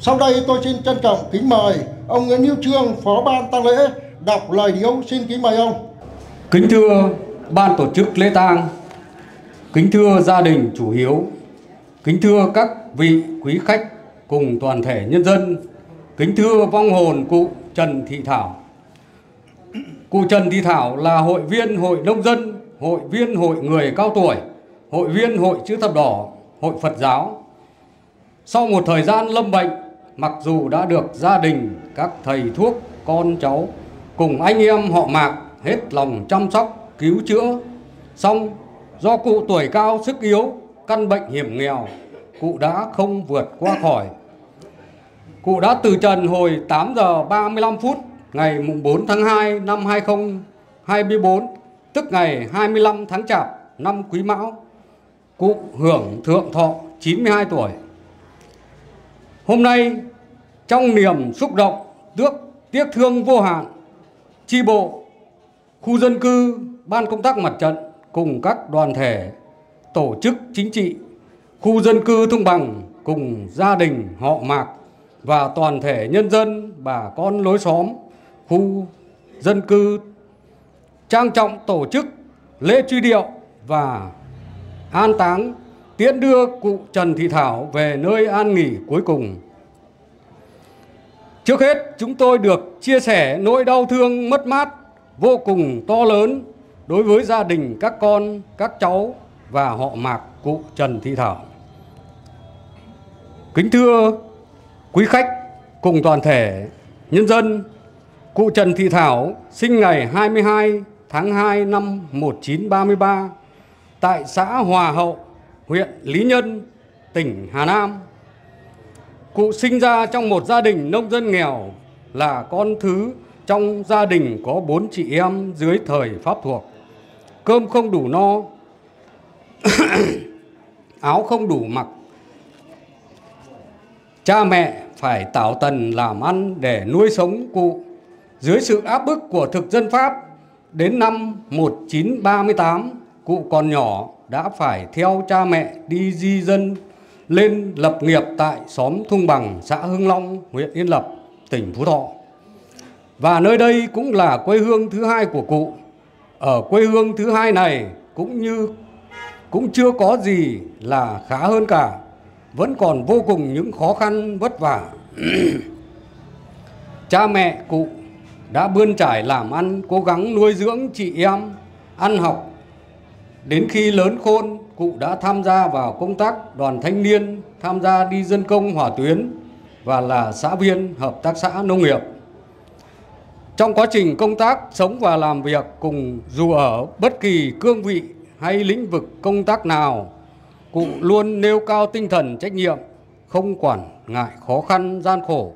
Sau đây tôi xin trân trọng kính mời ông Nguyễn Hữu Trương, Phó ban tang lễ đọc lời điếu xin kính mời ông. Kính thưa ban tổ chức lễ tang, kính thưa gia đình chủ hiếu, kính thưa các vị quý khách cùng toàn thể nhân dân, kính thưa vong hồn cụ Trần Thị Thảo. Cụ Trần Thị Thảo là hội viên hội nông dân, hội viên hội người cao tuổi, hội viên hội chữ thập đỏ, hội Phật giáo. Sau một thời gian lâm bệnh, mặc dù đã được gia đình, các thầy thuốc, con cháu cùng anh em họ Mạc hết lòng chăm sóc, cứu chữa. Xong do cụ tuổi cao sức yếu, căn bệnh hiểm nghèo, cụ đã không vượt qua khỏi. Cụ đã từ trần hồi 8 giờ 35 phút ngày 4 tháng 2 năm 2024, tức ngày 25 tháng Chạp năm Quý Mão. Cụ hưởng thượng thọ 92 tuổi. Hôm nay trong niềm xúc động, tước tiếc thương vô hạn, chi bộ, khu dân cư, ban công tác mặt trận cùng các đoàn thể, tổ chức chính trị, khu dân cư thông Bằng cùng gia đình họ Mạc và toàn thể nhân dân, bà con lối xóm, khu dân cư trang trọng tổ chức lễ truy điệu và an táng tiễn đưa cụ Trần Thị Thảo về nơi an nghỉ cuối cùng. Trước hết, chúng tôi được chia sẻ nỗi đau thương mất mát vô cùng to lớn đối với gia đình các con, các cháu và họ mạc cụ Trần Thị Thảo. Kính thưa quý khách cùng toàn thể nhân dân, cụ Trần Thị Thảo sinh ngày 22 tháng 2 năm 1933 tại xã Hòa Hậu, huyện Lý Nhân, tỉnh Hà Nam. Cụ sinh ra trong một gia đình nông dân nghèo là con thứ trong gia đình có bốn chị em dưới thời Pháp thuộc. Cơm không đủ no, <coughs> áo không đủ mặc. Cha mẹ phải tảo tần làm ăn để nuôi sống cụ. Dưới sự áp bức của thực dân Pháp, đến năm 1938, cụ còn nhỏ đã phải theo cha mẹ đi di dân lên lập nghiệp tại xóm Thung Bằng, xã Hưng Long, huyện Yên Lập, tỉnh Phú Thọ. Và nơi đây cũng là quê hương thứ hai của cụ. Ở quê hương thứ hai này cũng như cũng chưa có gì là khá hơn cả, vẫn còn vô cùng những khó khăn vất vả. <clears throat> Cha mẹ cụ đã bươn trải làm ăn, cố gắng nuôi dưỡng chị em, ăn học. Đến khi lớn khôn, cụ đã tham gia vào công tác đoàn thanh niên, tham gia đi dân công hỏa tuyến và là xã viên hợp tác xã nông nghiệp. Trong quá trình công tác, sống và làm việc cùng dù ở bất kỳ cương vị hay lĩnh vực công tác nào, cụ luôn nêu cao tinh thần trách nhiệm, không quản ngại khó khăn gian khổ,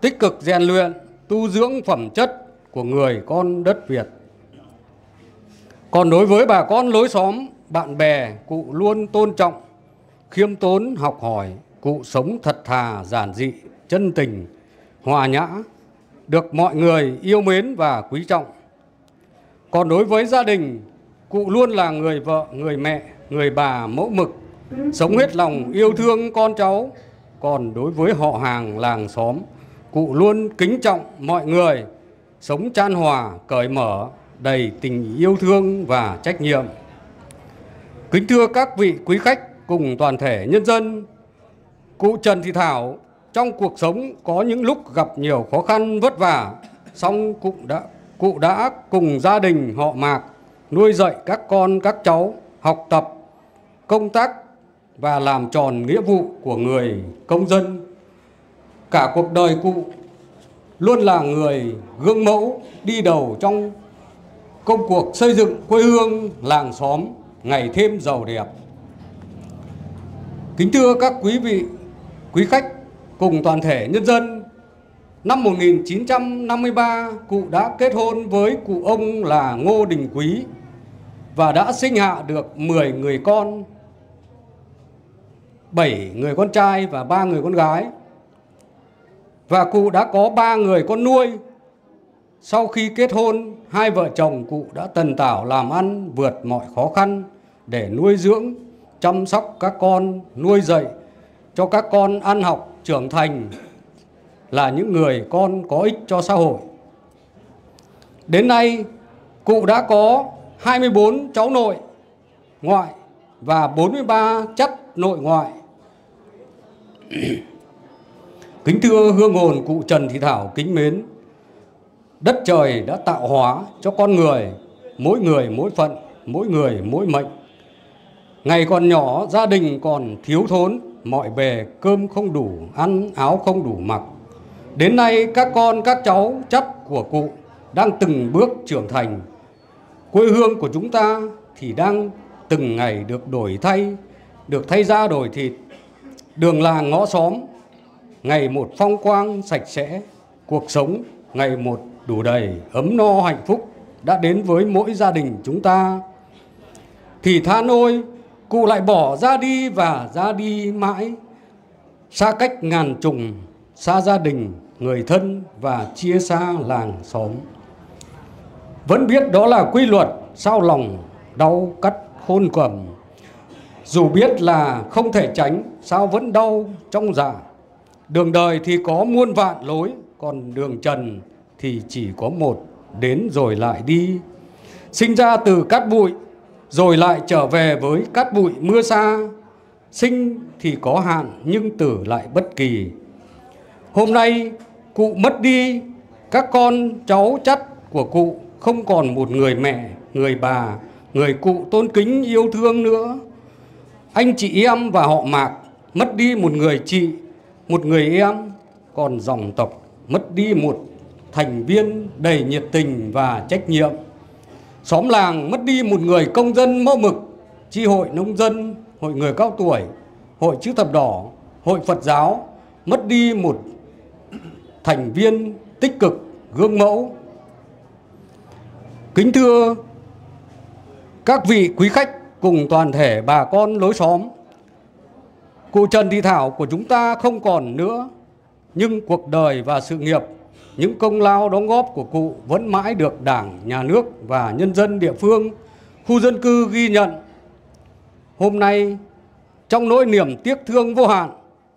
tích cực rèn luyện, tu dưỡng phẩm chất của người con đất Việt. Còn đối với bà con lối xóm, bạn bè, cụ luôn tôn trọng, khiêm tốn học hỏi, cụ sống thật thà, giản dị, chân tình, hòa nhã, được mọi người yêu mến và quý trọng. Còn đối với gia đình, cụ luôn là người vợ, người mẹ, người bà mẫu mực, sống hết lòng yêu thương con cháu. Còn đối với họ hàng làng xóm, cụ luôn kính trọng mọi người, sống chan hòa, cởi mở, đầy tình yêu thương và trách nhiệm. Kính thưa các vị quý khách cùng toàn thể nhân dân, cụ Trần Thị Thảo trong cuộc sống có những lúc gặp nhiều khó khăn vất vả, song cụ đã cụ đã cùng gia đình họ Mạc nuôi dạy các con các cháu học tập, công tác và làm tròn nghĩa vụ của người công dân. Cả cuộc đời cụ luôn là người gương mẫu đi đầu trong công cuộc xây dựng quê hương làng xóm ngày thêm giàu đẹp. Kính thưa các quý vị, quý khách cùng toàn thể nhân dân, năm 1953 cụ đã kết hôn với cụ ông là Ngô Đình Quý và đã sinh hạ được 10 người con, 7 người con trai và 3 người con gái. Và cụ đã có 3 người con nuôi. Sau khi kết hôn, hai vợ chồng cụ đã tần tảo làm ăn vượt mọi khó khăn để nuôi dưỡng, chăm sóc các con, nuôi dạy cho các con ăn học, trưởng thành là những người con có ích cho xã hội. Đến nay, cụ đã có 24 cháu nội ngoại và 43 chất nội ngoại. <clears throat> Kính thưa hương hồn cụ Trần Thị Thảo kính mến, đất trời đã tạo hóa cho con người, mỗi người mỗi phận, mỗi người mỗi mệnh. Ngày còn nhỏ, gia đình còn thiếu thốn, mọi bề cơm không đủ, ăn áo không đủ mặc. Đến nay các con các cháu chất của cụ đang từng bước trưởng thành. Quê hương của chúng ta thì đang từng ngày được đổi thay, được thay ra đổi thịt. Đường làng ngõ xóm ngày một phong quang sạch sẽ, cuộc sống ngày một đủ đầy, ấm no hạnh phúc đã đến với mỗi gia đình chúng ta. Thì than ôi, cụ lại bỏ ra đi và ra đi mãi, xa cách ngàn trùng, xa gia đình, người thân và chia xa làng xóm. Vẫn biết đó là quy luật, sao lòng đau cắt khôn quầm. Dù biết là không thể tránh, sao vẫn đau trong dạ. Đường đời thì có muôn vạn lối, còn đường trần thì chỉ có một, đến rồi lại đi. Sinh ra từ cát bụi, rồi lại trở về với cát bụi mưa xa. Sinh thì có hạn nhưng tử lại bất kỳ. Hôm nay cụ mất đi, các con cháu chắt của cụ không còn một người mẹ, người bà, người cụ tôn kính yêu thương nữa. Anh chị em và họ mạc mất đi một người chị, một người em, còn dòng tộc mất đi một thành viên đầy nhiệt tình và trách nhiệm. Xóm làng mất đi một người công dân mẫu mực, chi hội nông dân, hội người cao tuổi, hội chữ thập đỏ, hội Phật giáo, mất đi một thành viên tích cực, gương mẫu. Kính thưa các vị quý khách cùng toàn thể bà con lối xóm, cụ Trần Thị Thảo của chúng ta không còn nữa, nhưng cuộc đời và sự nghiệp, những công lao đóng góp của cụ vẫn mãi được Đảng, Nhà nước và nhân dân địa phương, khu dân cư ghi nhận. Hôm nay, trong nỗi niềm tiếc thương vô hạn,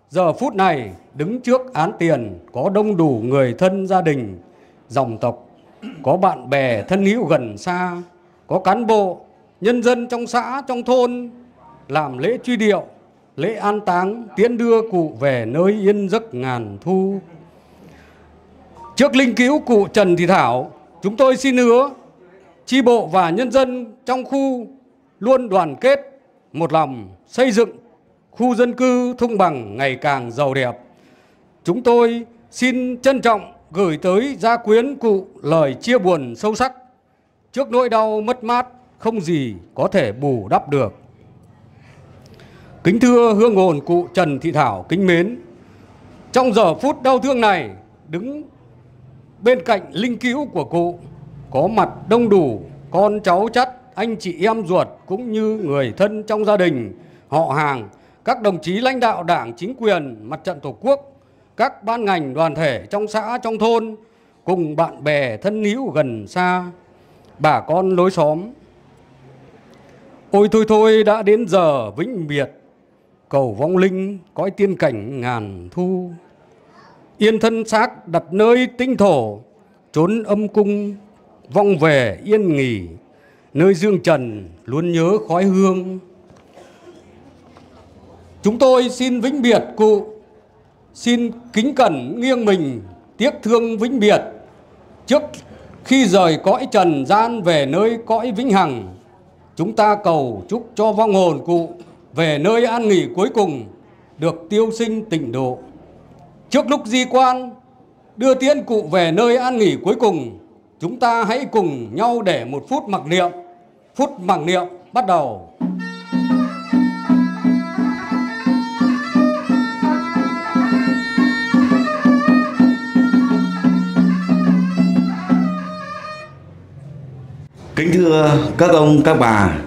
giờ phút này đứng trước án tiền có đông đủ người thân gia đình, dòng tộc, có bạn bè thân hữu gần xa, có cán bộ, nhân dân trong xã, trong thôn làm lễ truy điệu, lễ an táng, tiễn đưa cụ về nơi yên giấc ngàn thu. Trước linh cứu cụ Trần Thị Thảo, chúng tôi xin hứa chi bộ và nhân dân trong khu luôn đoàn kết một lòng xây dựng khu dân cư thung bằng ngày càng giàu đẹp. Chúng tôi xin trân trọng gửi tới gia quyến cụ lời chia buồn sâu sắc trước nỗi đau mất mát không gì có thể bù đắp được. Kính thưa hương hồn cụ Trần Thị Thảo kính mến, trong giờ phút đau thương này đứng bên cạnh linh cữu của cụ có mặt đông đủ con cháu chắt, anh chị em ruột cũng như người thân trong gia đình, họ hàng, các đồng chí lãnh đạo đảng, chính quyền, mặt trận tổ quốc, các ban ngành đoàn thể trong xã trong thôn cùng bạn bè thân hữu gần xa, bà con lối xóm. Ôi thôi thôi đã đến giờ vĩnh biệt, cầu vong linh cõi tiên cảnh ngàn thu. Yên thân xác đặt nơi tinh thổ, trốn âm cung, vong về yên nghỉ, nơi dương trần luôn nhớ khói hương. Chúng tôi xin vĩnh biệt cụ, xin kính cẩn nghiêng mình tiếc thương vĩnh biệt trước khi rời cõi trần gian về nơi cõi vĩnh hằng. Chúng ta cầu chúc cho vong hồn cụ về nơi an nghỉ cuối cùng được tiêu sinh tịnh độ. Trước lúc di quan đưa tiễn cụ về nơi an nghỉ cuối cùng, chúng ta hãy cùng nhau để một phút mặc niệm. Phút mặc niệm bắt đầu. Kính thưa các ông, các bà,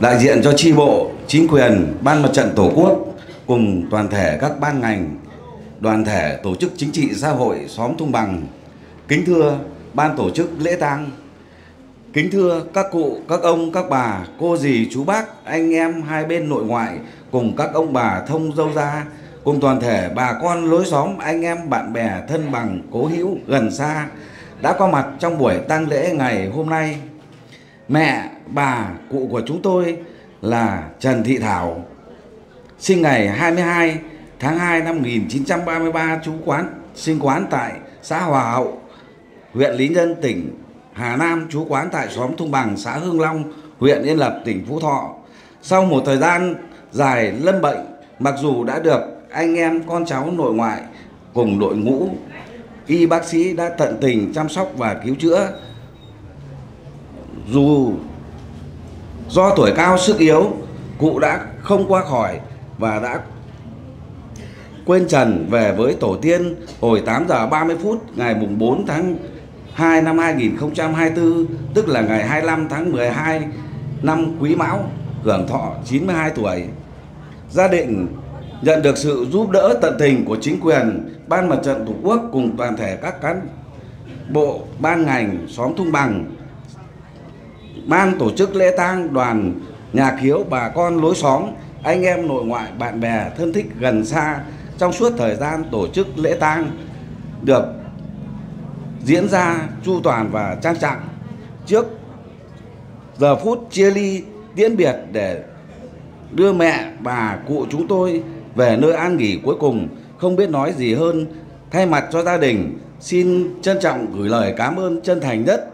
đại diện cho tri bộ, chính quyền, ban mặt trận tổ quốc cùng toàn thể các ban ngành, đoàn thể, tổ chức chính trị xã hội xóm Thung Bằng. Kính thưa ban tổ chức lễ tang. Kính thưa các cụ, các ông, các bà, cô dì, chú bác, anh em hai bên nội ngoại cùng các ông bà thông dâu gia cùng toàn thể bà con lối xóm, anh em, bạn bè, thân bằng, cố hữu, gần xa đã có mặt trong buổi tang lễ ngày hôm nay mẹ bà cụ của chúng tôi là Trần Thị Thảo sinh ngày 22 tháng 2 năm 1933 chú quán, sinh quán tại xã Hòa Hậu, huyện Lý Nhân, tỉnh Hà Nam chú quán tại xóm Thung Bằng, xã Hương Long, huyện Yên Lập, tỉnh Phú Thọ. Sau một thời gian dài lâm bệnh, mặc dù đã được anh em, con cháu nội ngoại cùng đội ngũ y bác sĩ đã tận tình chăm sóc và cứu chữa, dù do tuổi cao sức yếu, cụ đã không qua khỏi và đã quên trần về với tổ tiên hồi 8 giờ 30 phút ngày mùng 4 tháng 2 năm 2024 tức là ngày 25 tháng 12 năm Quý Mão hưởng thọ 92 tuổi. Gia đình nhận được sự giúp đỡ tận tình của chính quyền, ban mặt trận tổ quốc cùng toàn thể các cán bộ, ban ngành, xóm Thung Bằng ban tổ chức lễ tang đoàn nhà khiếu bà con lối xóm anh em nội ngoại bạn bè thân thích gần xa trong suốt thời gian tổ chức lễ tang được diễn ra chu toàn và trang trọng trước giờ phút chia ly tiễn biệt để đưa mẹ bà cụ chúng tôi về nơi an nghỉ cuối cùng không biết nói gì hơn. Thay mặt cho gia đình xin trân trọng gửi lời cảm ơn chân thành nhất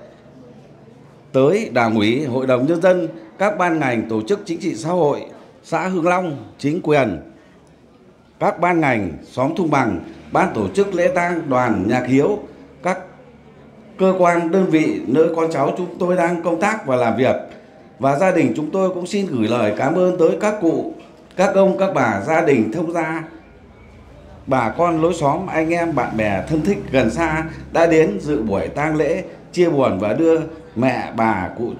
tới Đảng ủy, Hội đồng Nhân dân, các ban ngành, tổ chức chính trị xã hội, xã Hương Long, chính quyền, các ban ngành, xóm Thung Bằng, ban tổ chức lễ tang, đoàn nhạc hiếu, các cơ quan, đơn vị nơi con cháu chúng tôi đang công tác và làm việc. Và gia đình chúng tôi cũng xin gửi lời cảm ơn tới các cụ, các ông, các bà, gia đình thông gia, bà con lối xóm, anh em, bạn bè, thân thích gần xa đã đến dự buổi tang lễ, chia buồn và đưa mẹ bà cụ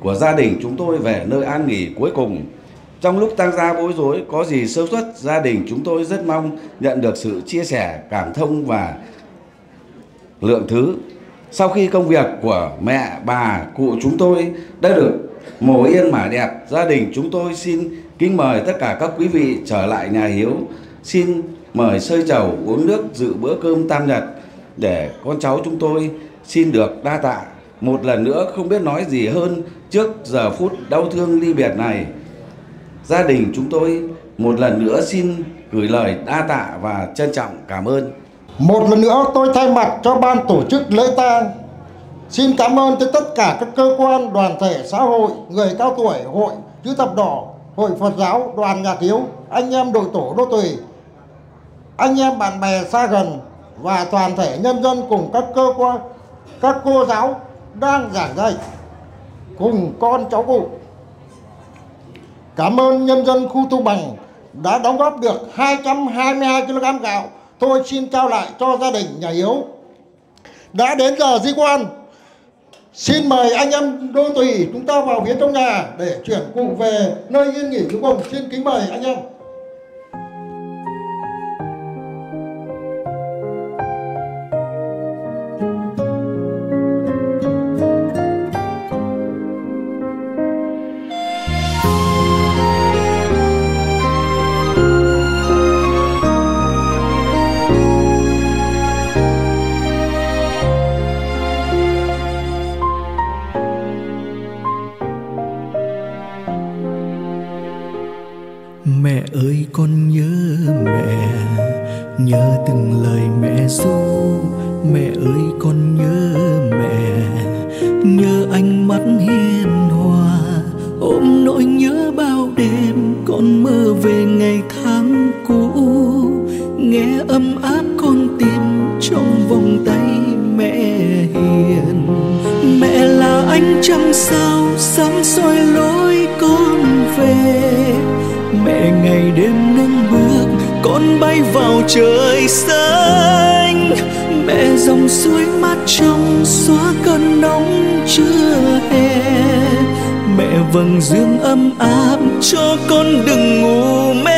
của gia đình chúng tôi về nơi an nghỉ cuối cùng. Trong lúc tăng gia bối rối có gì sơ suất, gia đình chúng tôi rất mong nhận được sự chia sẻ, cảm thông và lượng thứ. Sau khi công việc của mẹ, bà, cụ chúng tôi đã được mồ yên mả đẹp, gia đình chúng tôi xin kính mời tất cả các quý vị trở lại nhà hiếu. Xin mời sơi chầu uống nước dự bữa cơm tam nhật để con cháu chúng tôi xin được đa tạ một lần nữa không biết nói gì hơn trước giờ phút đau thương ly biệt này. Gia đình chúng tôi một lần nữa xin gửi lời đa tạ và trân trọng cảm ơn. Một lần nữa tôi thay mặt cho ban tổ chức lễ tang xin cảm ơn tới tất cả các cơ quan, đoàn thể, xã hội, người cao tuổi, hội chữ thập đỏ, hội Phật giáo, đoàn nhà thiếu, anh em đội tổ đô tùy, anh em bạn bè xa gần và toàn thể nhân dân cùng các cơ quan, các cô giáo đang giảng dạy cùng con cháu cụ. Cảm ơn nhân dân khu thu Bằng đã đóng góp được 222 kg gạo. Tôi xin trao lại cho gia đình, nhà yếu. Đã đến giờ di quan. Xin mời anh em đô tùy chúng ta vào phía trong nhà để chuyển cụ về nơi yên nghỉ cuối cùng. Xin kính mời anh em. nghe ấm áp con tim trong vòng tay mẹ hiền. Mẹ là ánh trăng sao sáng soi lối con về. Mẹ ngày đêm nâng bước, con bay vào trời xanh. Mẹ dòng suối mát trong xóa cơn nóng chưa hè. Mẹ vầng dương ấm áp cho con đừng ngủ mẹ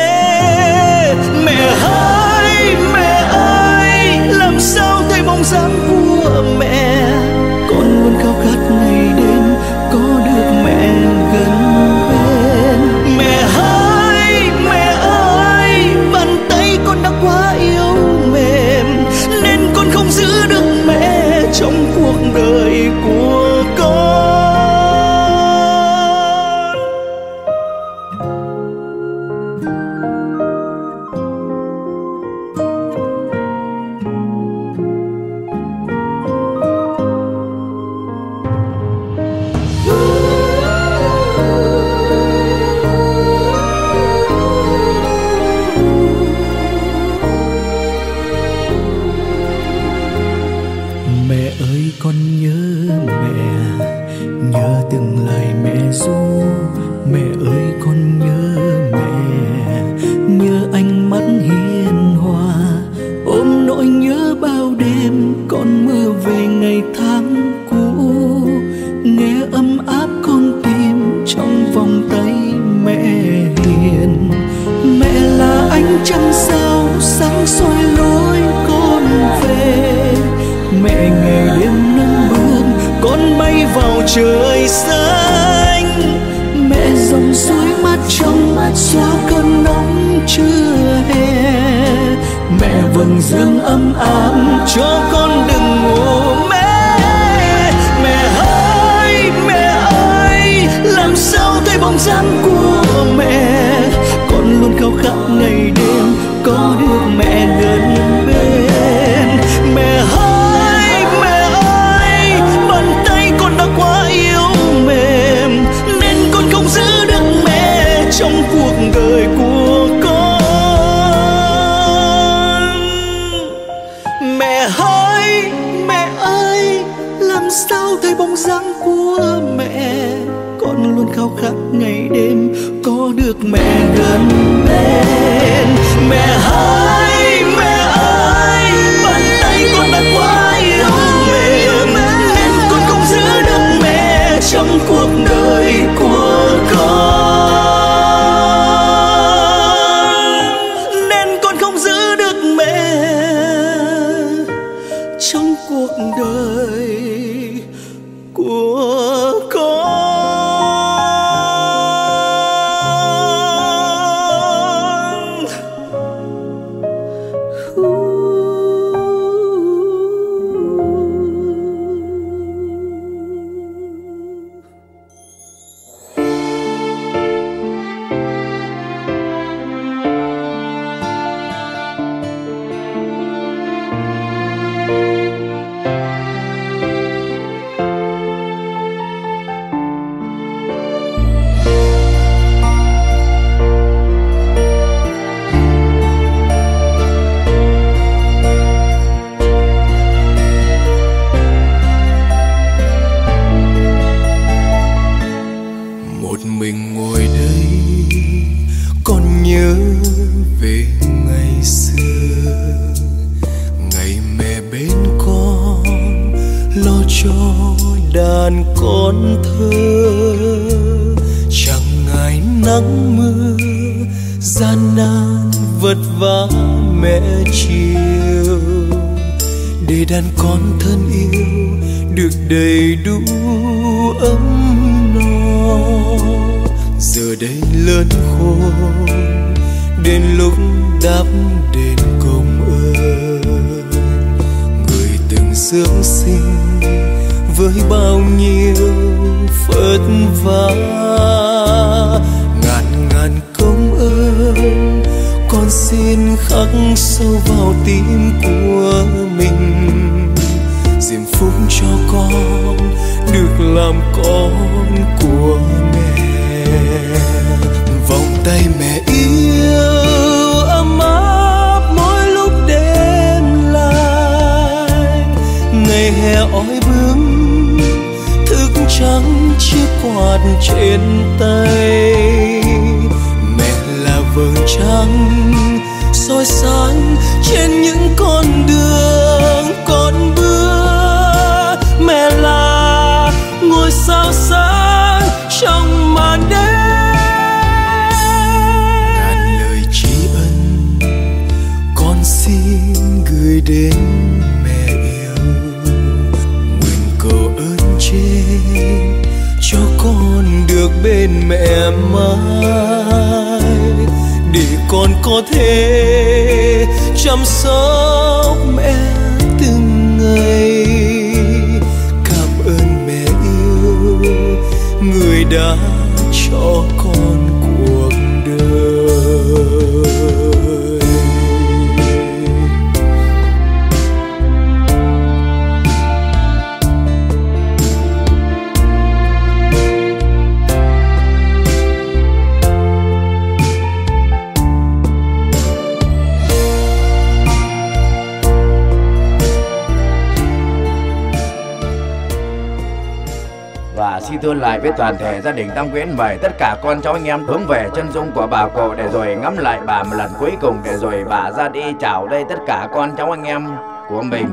dáng của mẹ. khao khát ngày đêm có được mẹ gần bên mẹ hai ngày hè oi bướm thức trắng chiếc quạt trên tay. Mẹ là vầng trăng soi sáng trên những con đường mẹ mai để con có thể chăm sóc mẹ từng ngày. Cảm ơn mẹ yêu, người đã cho Lại với toàn thể gia đình Tam Quyến, mời tất cả con cháu anh em hướng về chân dung của bà cụ để rồi ngắm lại bà một lần cuối cùng để rồi bà ra đi chào đây tất cả con cháu anh em của mình.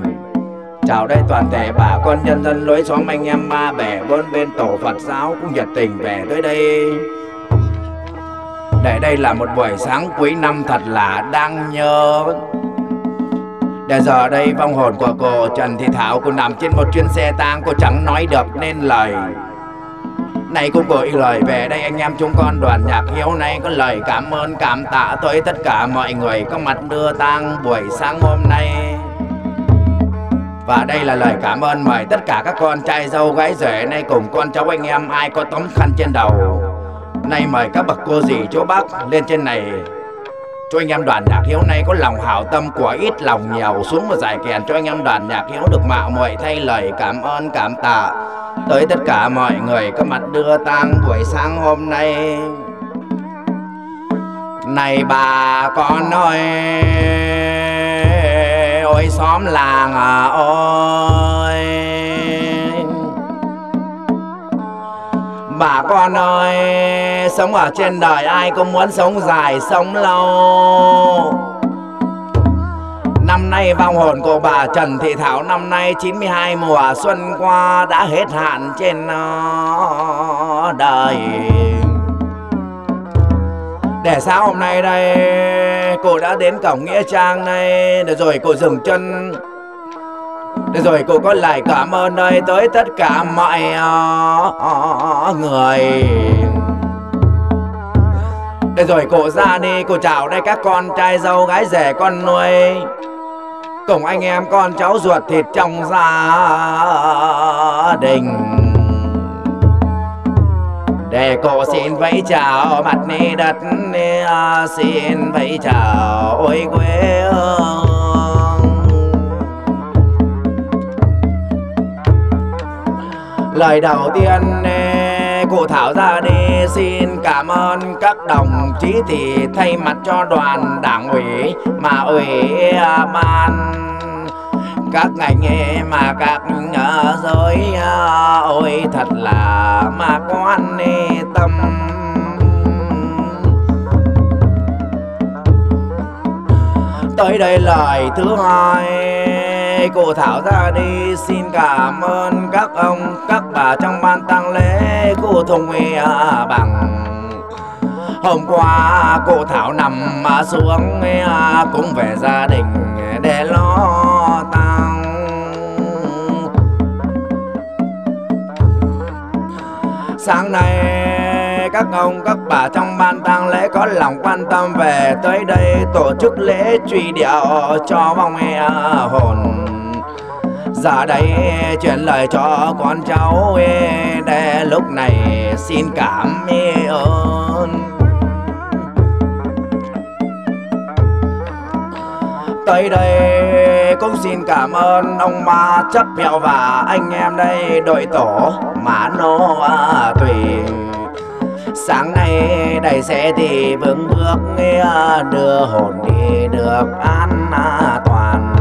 Chào đây toàn thể bà con nhân dân lối xóm anh em ba bè, bốn bên tổ Phật giáo cũng nhiệt tình về tới đây. Để đây là một buổi sáng cuối năm thật là đang nhớ để giờ đây vong hồn của cô Trần Thị Thảo cô nằm trên một chuyến xe tang, cô chẳng nói được nên lời này cũng gửi lời về đây anh em chúng con đoàn nhạc hiếu này có lời cảm ơn, cảm tạ tới tất cả mọi người có mặt đưa tang buổi sáng hôm nay. Và đây là lời cảm ơn mời tất cả các con trai dâu gái rể nay cùng con cháu anh em ai có tấm khăn trên đầu. Nay mời các bậc cô dì, chú bác lên trên này cho anh em đoàn nhạc hiếu nay có lòng hảo tâm của ít lòng nhiều xuống một giải kèn. Cho anh em đoàn nhạc hiếu được mạo muội thay lời cảm ơn, cảm tạ. Tới tất cả mọi người có mặt đưa tang buổi sáng hôm nay. Này bà con ơi, ôi xóm làng à ôi Bà con ơi, sống ở trên đời ai cũng muốn sống dài, sống lâu. Năm nay vong hồn của bà Trần Thị Thảo năm nay 92 mùa xuân qua đã hết hạn trên đời. Để sáng hôm nay đây, cô đã đến cổng Nghĩa Trang này rồi cô dừng chân để rồi cô có lại cảm ơn đây tới tất cả mọi uh, người. Để rồi cô ra đi cô chào đây các con trai dâu gái rể con nuôi. Cùng anh em con cháu ruột thịt trong gia đình. Để cô xin vẫy chào mặt ni đất xin vẫy chào ôi quê hương. Lời đầu tiên cụ Thảo ra đi. Xin cảm ơn các đồng chí thì thay mặt cho đoàn đảng ủy mà ủy à, ban các ngành mà các giới à, ôi, thật là mà quan tâm. Tới đây lời thứ hai cô Thảo ra đi. Xin cảm ơn các ông các bà trong ban tang lễ cô Thùng à, bằng. Hôm qua cô Thảo nằm mà xuống à, cũng về gia đình để lo tang. Sáng nay các ông các bà trong ban tang lễ có lòng quan tâm về tới đây tổ chức lễ truy điệu cho vong e hồn. Giờ đây truyền lời cho con cháu e để lúc này xin cảm e ơn. Tới đây cũng xin cảm ơn ông ma chấp hiệu và anh em đây đội tổ mã nô à, tùy sáng nay đầy xe thì vững bước nghe đưa hồn đi được an toàn.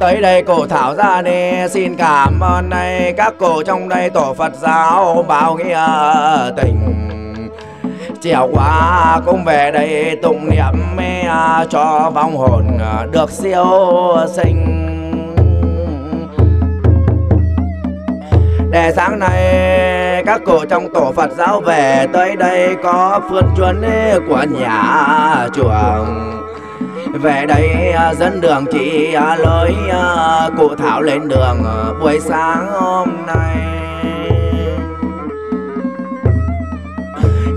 Tới đây cổ thảo ra đi, xin cảm ơn đây, các cổ trong đây tổ phật giáo bao nghĩa tình. Chiều qua cũng về đây tụng niệm mê cho vong hồn được siêu sinh. Để sáng nay các cụ trong tổ Phật giáo về tới đây có phương chuẩn của nhà chùa về đây à, dẫn đường chỉ à, lối à, cụ thảo lên đường buổi sáng hôm nay.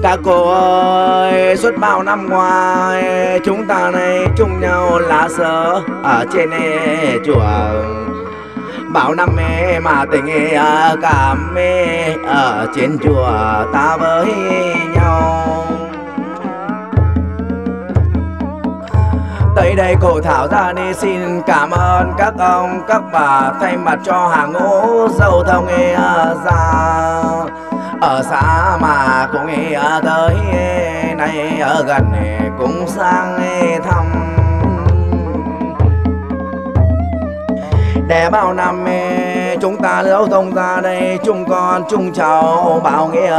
Các cô ơi, suốt bao năm qua chúng ta này chung nhau lá sơ ở trên chùa bao năm mê mà tình à, cảm mê. Ở trên chùa ta với nhau. Tới đây cổ thảo ra đi, xin cảm ơn các ông, các bà. Thay mặt cho hàng ngũ dâu thông nghe à, ra ở xa mà cũng nghe à, tới nay ở gần cũng sang thăm. Để bao năm chúng ta lâu thông ra đây. Chung con chung cháu, bao nghĩa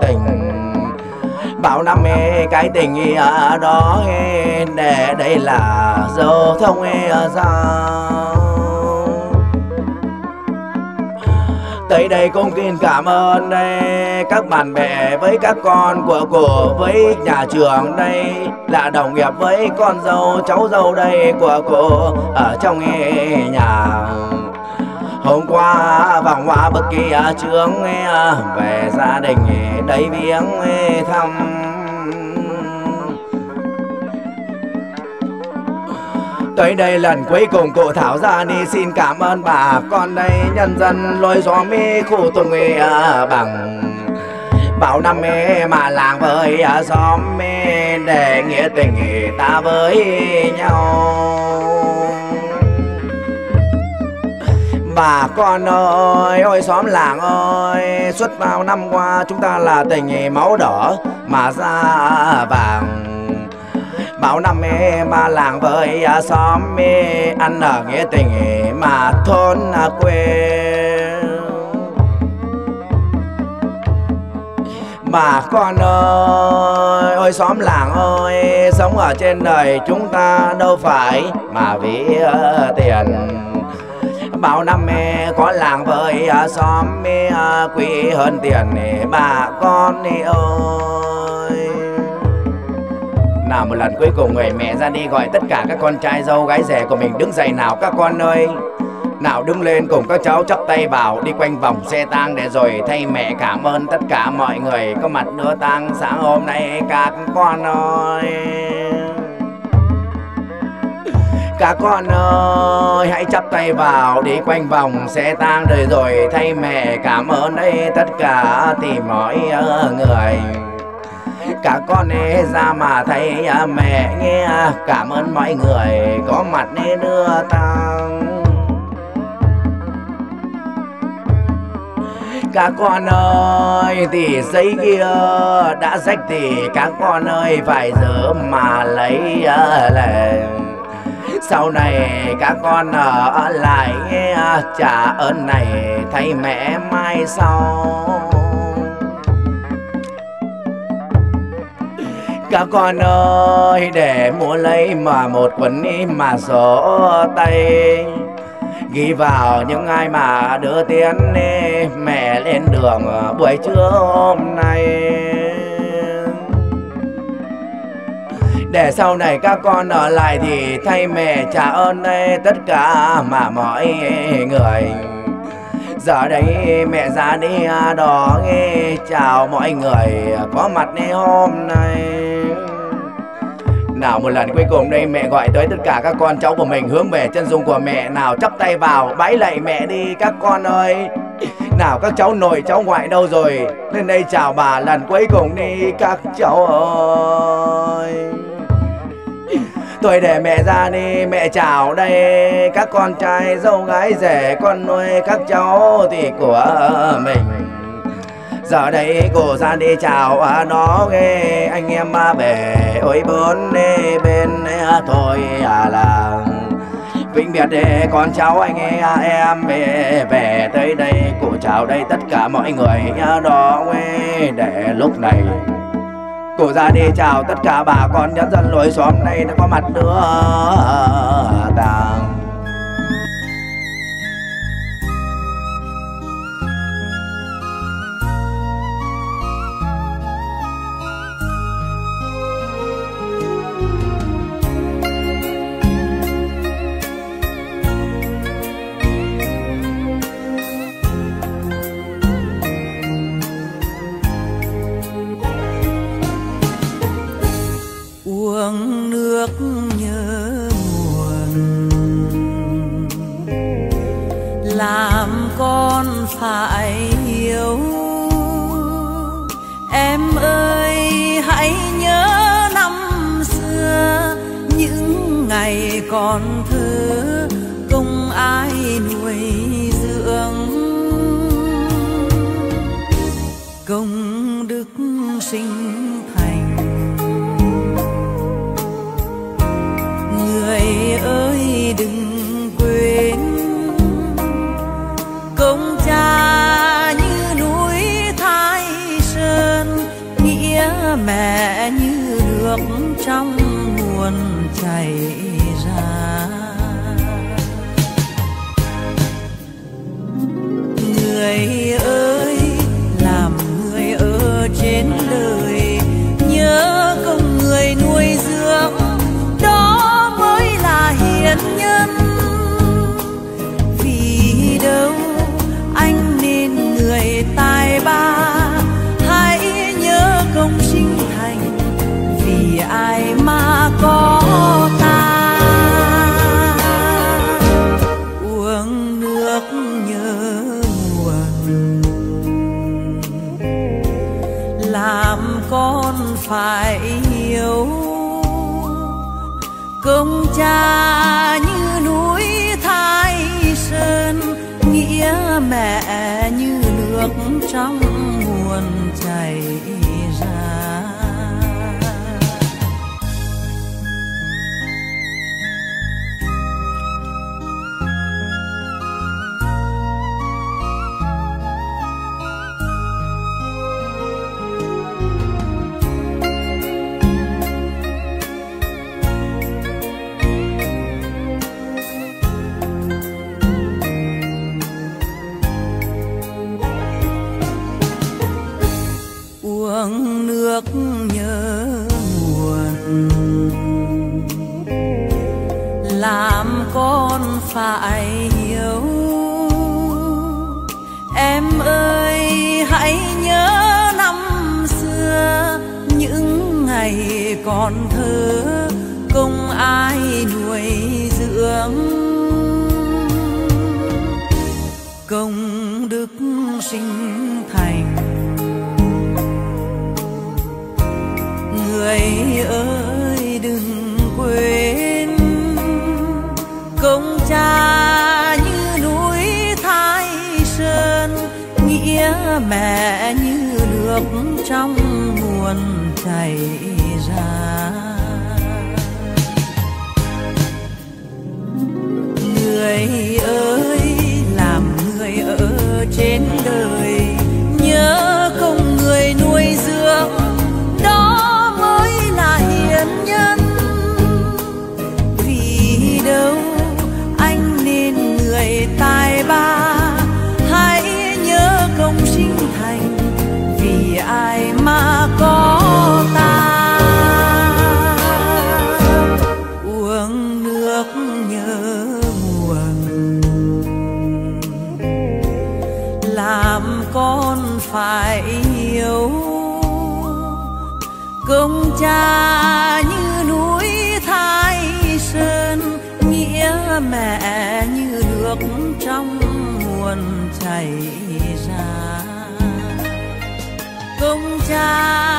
tình. Bao năm cái tình đó để đây là dấu thông ra tới đây cũng xin cảm ơn đây, các bạn bè với các con của cổ với nhà trường đây, là đồng nghiệp với con dâu, cháu dâu đây của cô ở trong nhà. Hôm qua vòng hoa bất kỳ trường về gia đình đây viếng thăm. Tới đây lần cuối cùng cụ Thảo ra đi xin cảm ơn bà. Con đây nhân dân lôi gió mi khu tùng bằng. Bảo năm mê mà làng với xóm mê để nghĩa tình ta với nhau. Bà con ơi, ôi xóm làng ơi Suốt bao năm qua chúng ta là tình máu đỏ mà ra vàng. Bảo năm mê mà làng với à, xóm mê Ăn ở nghĩa tình mà thôn à, quê. Bà con ơi, ôi xóm làng ơi Sống ở trên đời chúng ta đâu phải mà vì tiền. Bao năm mê có làng với à, xóm mê quý hơn tiền bà con ơi nào một lần cuối cùng người mẹ ra đi gọi tất cả các con trai dâu gái rể của mình đứng dậy nào, các con ơi. Nào đứng lên cùng các cháu chắp tay vào đi quanh vòng xe tang để rồi thay mẹ cảm ơn tất cả mọi người. Có mặt đưa tang, sáng hôm nay các con ơi. Các con ơi, hãy chắp tay vào, đi quanh vòng xe tang đời rồi thay mẹ cảm ơn đây tất cả thì mọi người cả con ê ra mà thấy à, mẹ nghe à, cảm ơn mọi người có mặt nên đưa tăng các con ơi thì giấy kia đã rách thì các con ơi phải giữ mà lấy à, lệ sau này các con ở lại nghe à, trả ơn này thay mẹ mai sau. Các con ơi, để mua lấy mà một quần y mà sổ tay. Ghi vào những ai mà đưa tiến mẹ lên đường ờ, buổi trưa hôm nay. Để sau này các con ở lại thì thay mẹ trả ơn đây, tất cả mà mọi người. Giờ đây mẹ ra đi ờ, đó nghe chào mọi người, có mặt ngày hôm nay nào một lần cuối cùng đây mẹ gọi tới tất cả các con cháu của mình hướng về chân dung của mẹ. Nào chắp tay vào bái lạy mẹ đi các con ơi. Nào các cháu nội cháu ngoại đâu rồi? Lên đây chào bà lần cuối cùng đi các cháu ơi. Tôi để mẹ ra đi, mẹ chào đây Các con trai, dâu gái, rể Con nuôi các cháu thì của mình. Giờ đây cô ra đi chào à, nó ghê Anh em ba bể. Ôi bốn đi bên à, thôi à làng Vĩnh biệt để con cháu anh em à, về về tới đây. Cụ chào đây tất cả mọi người đó để lúc này. Cụ ra đi chào tất cả bà con nhân dân lối xóm này đã có mặt nữa. Ta hương nước nhớ nguồn. Làm con phải hiểu, em ơi, hãy nhớ năm xưa, những ngày còn thơ, không ai nuôi dưỡng. Công đức sinh trong nguồn chảy có ta. Uống nước nhớ nguồn. Làm con phải hiểu. Công cha như núi thái sơn, nghĩa mẹ như nước trong còn thơ không ai nuôi dưỡng. Công đức sinh thành. Người ơi đừng quên. Công cha như núi thái sơn, nghĩa mẹ như nước trong nguồn chảy trên đời. Nhớ cha như núi thái sơn, nghĩa mẹ như được nước trong nguồn chảy ra. Công cha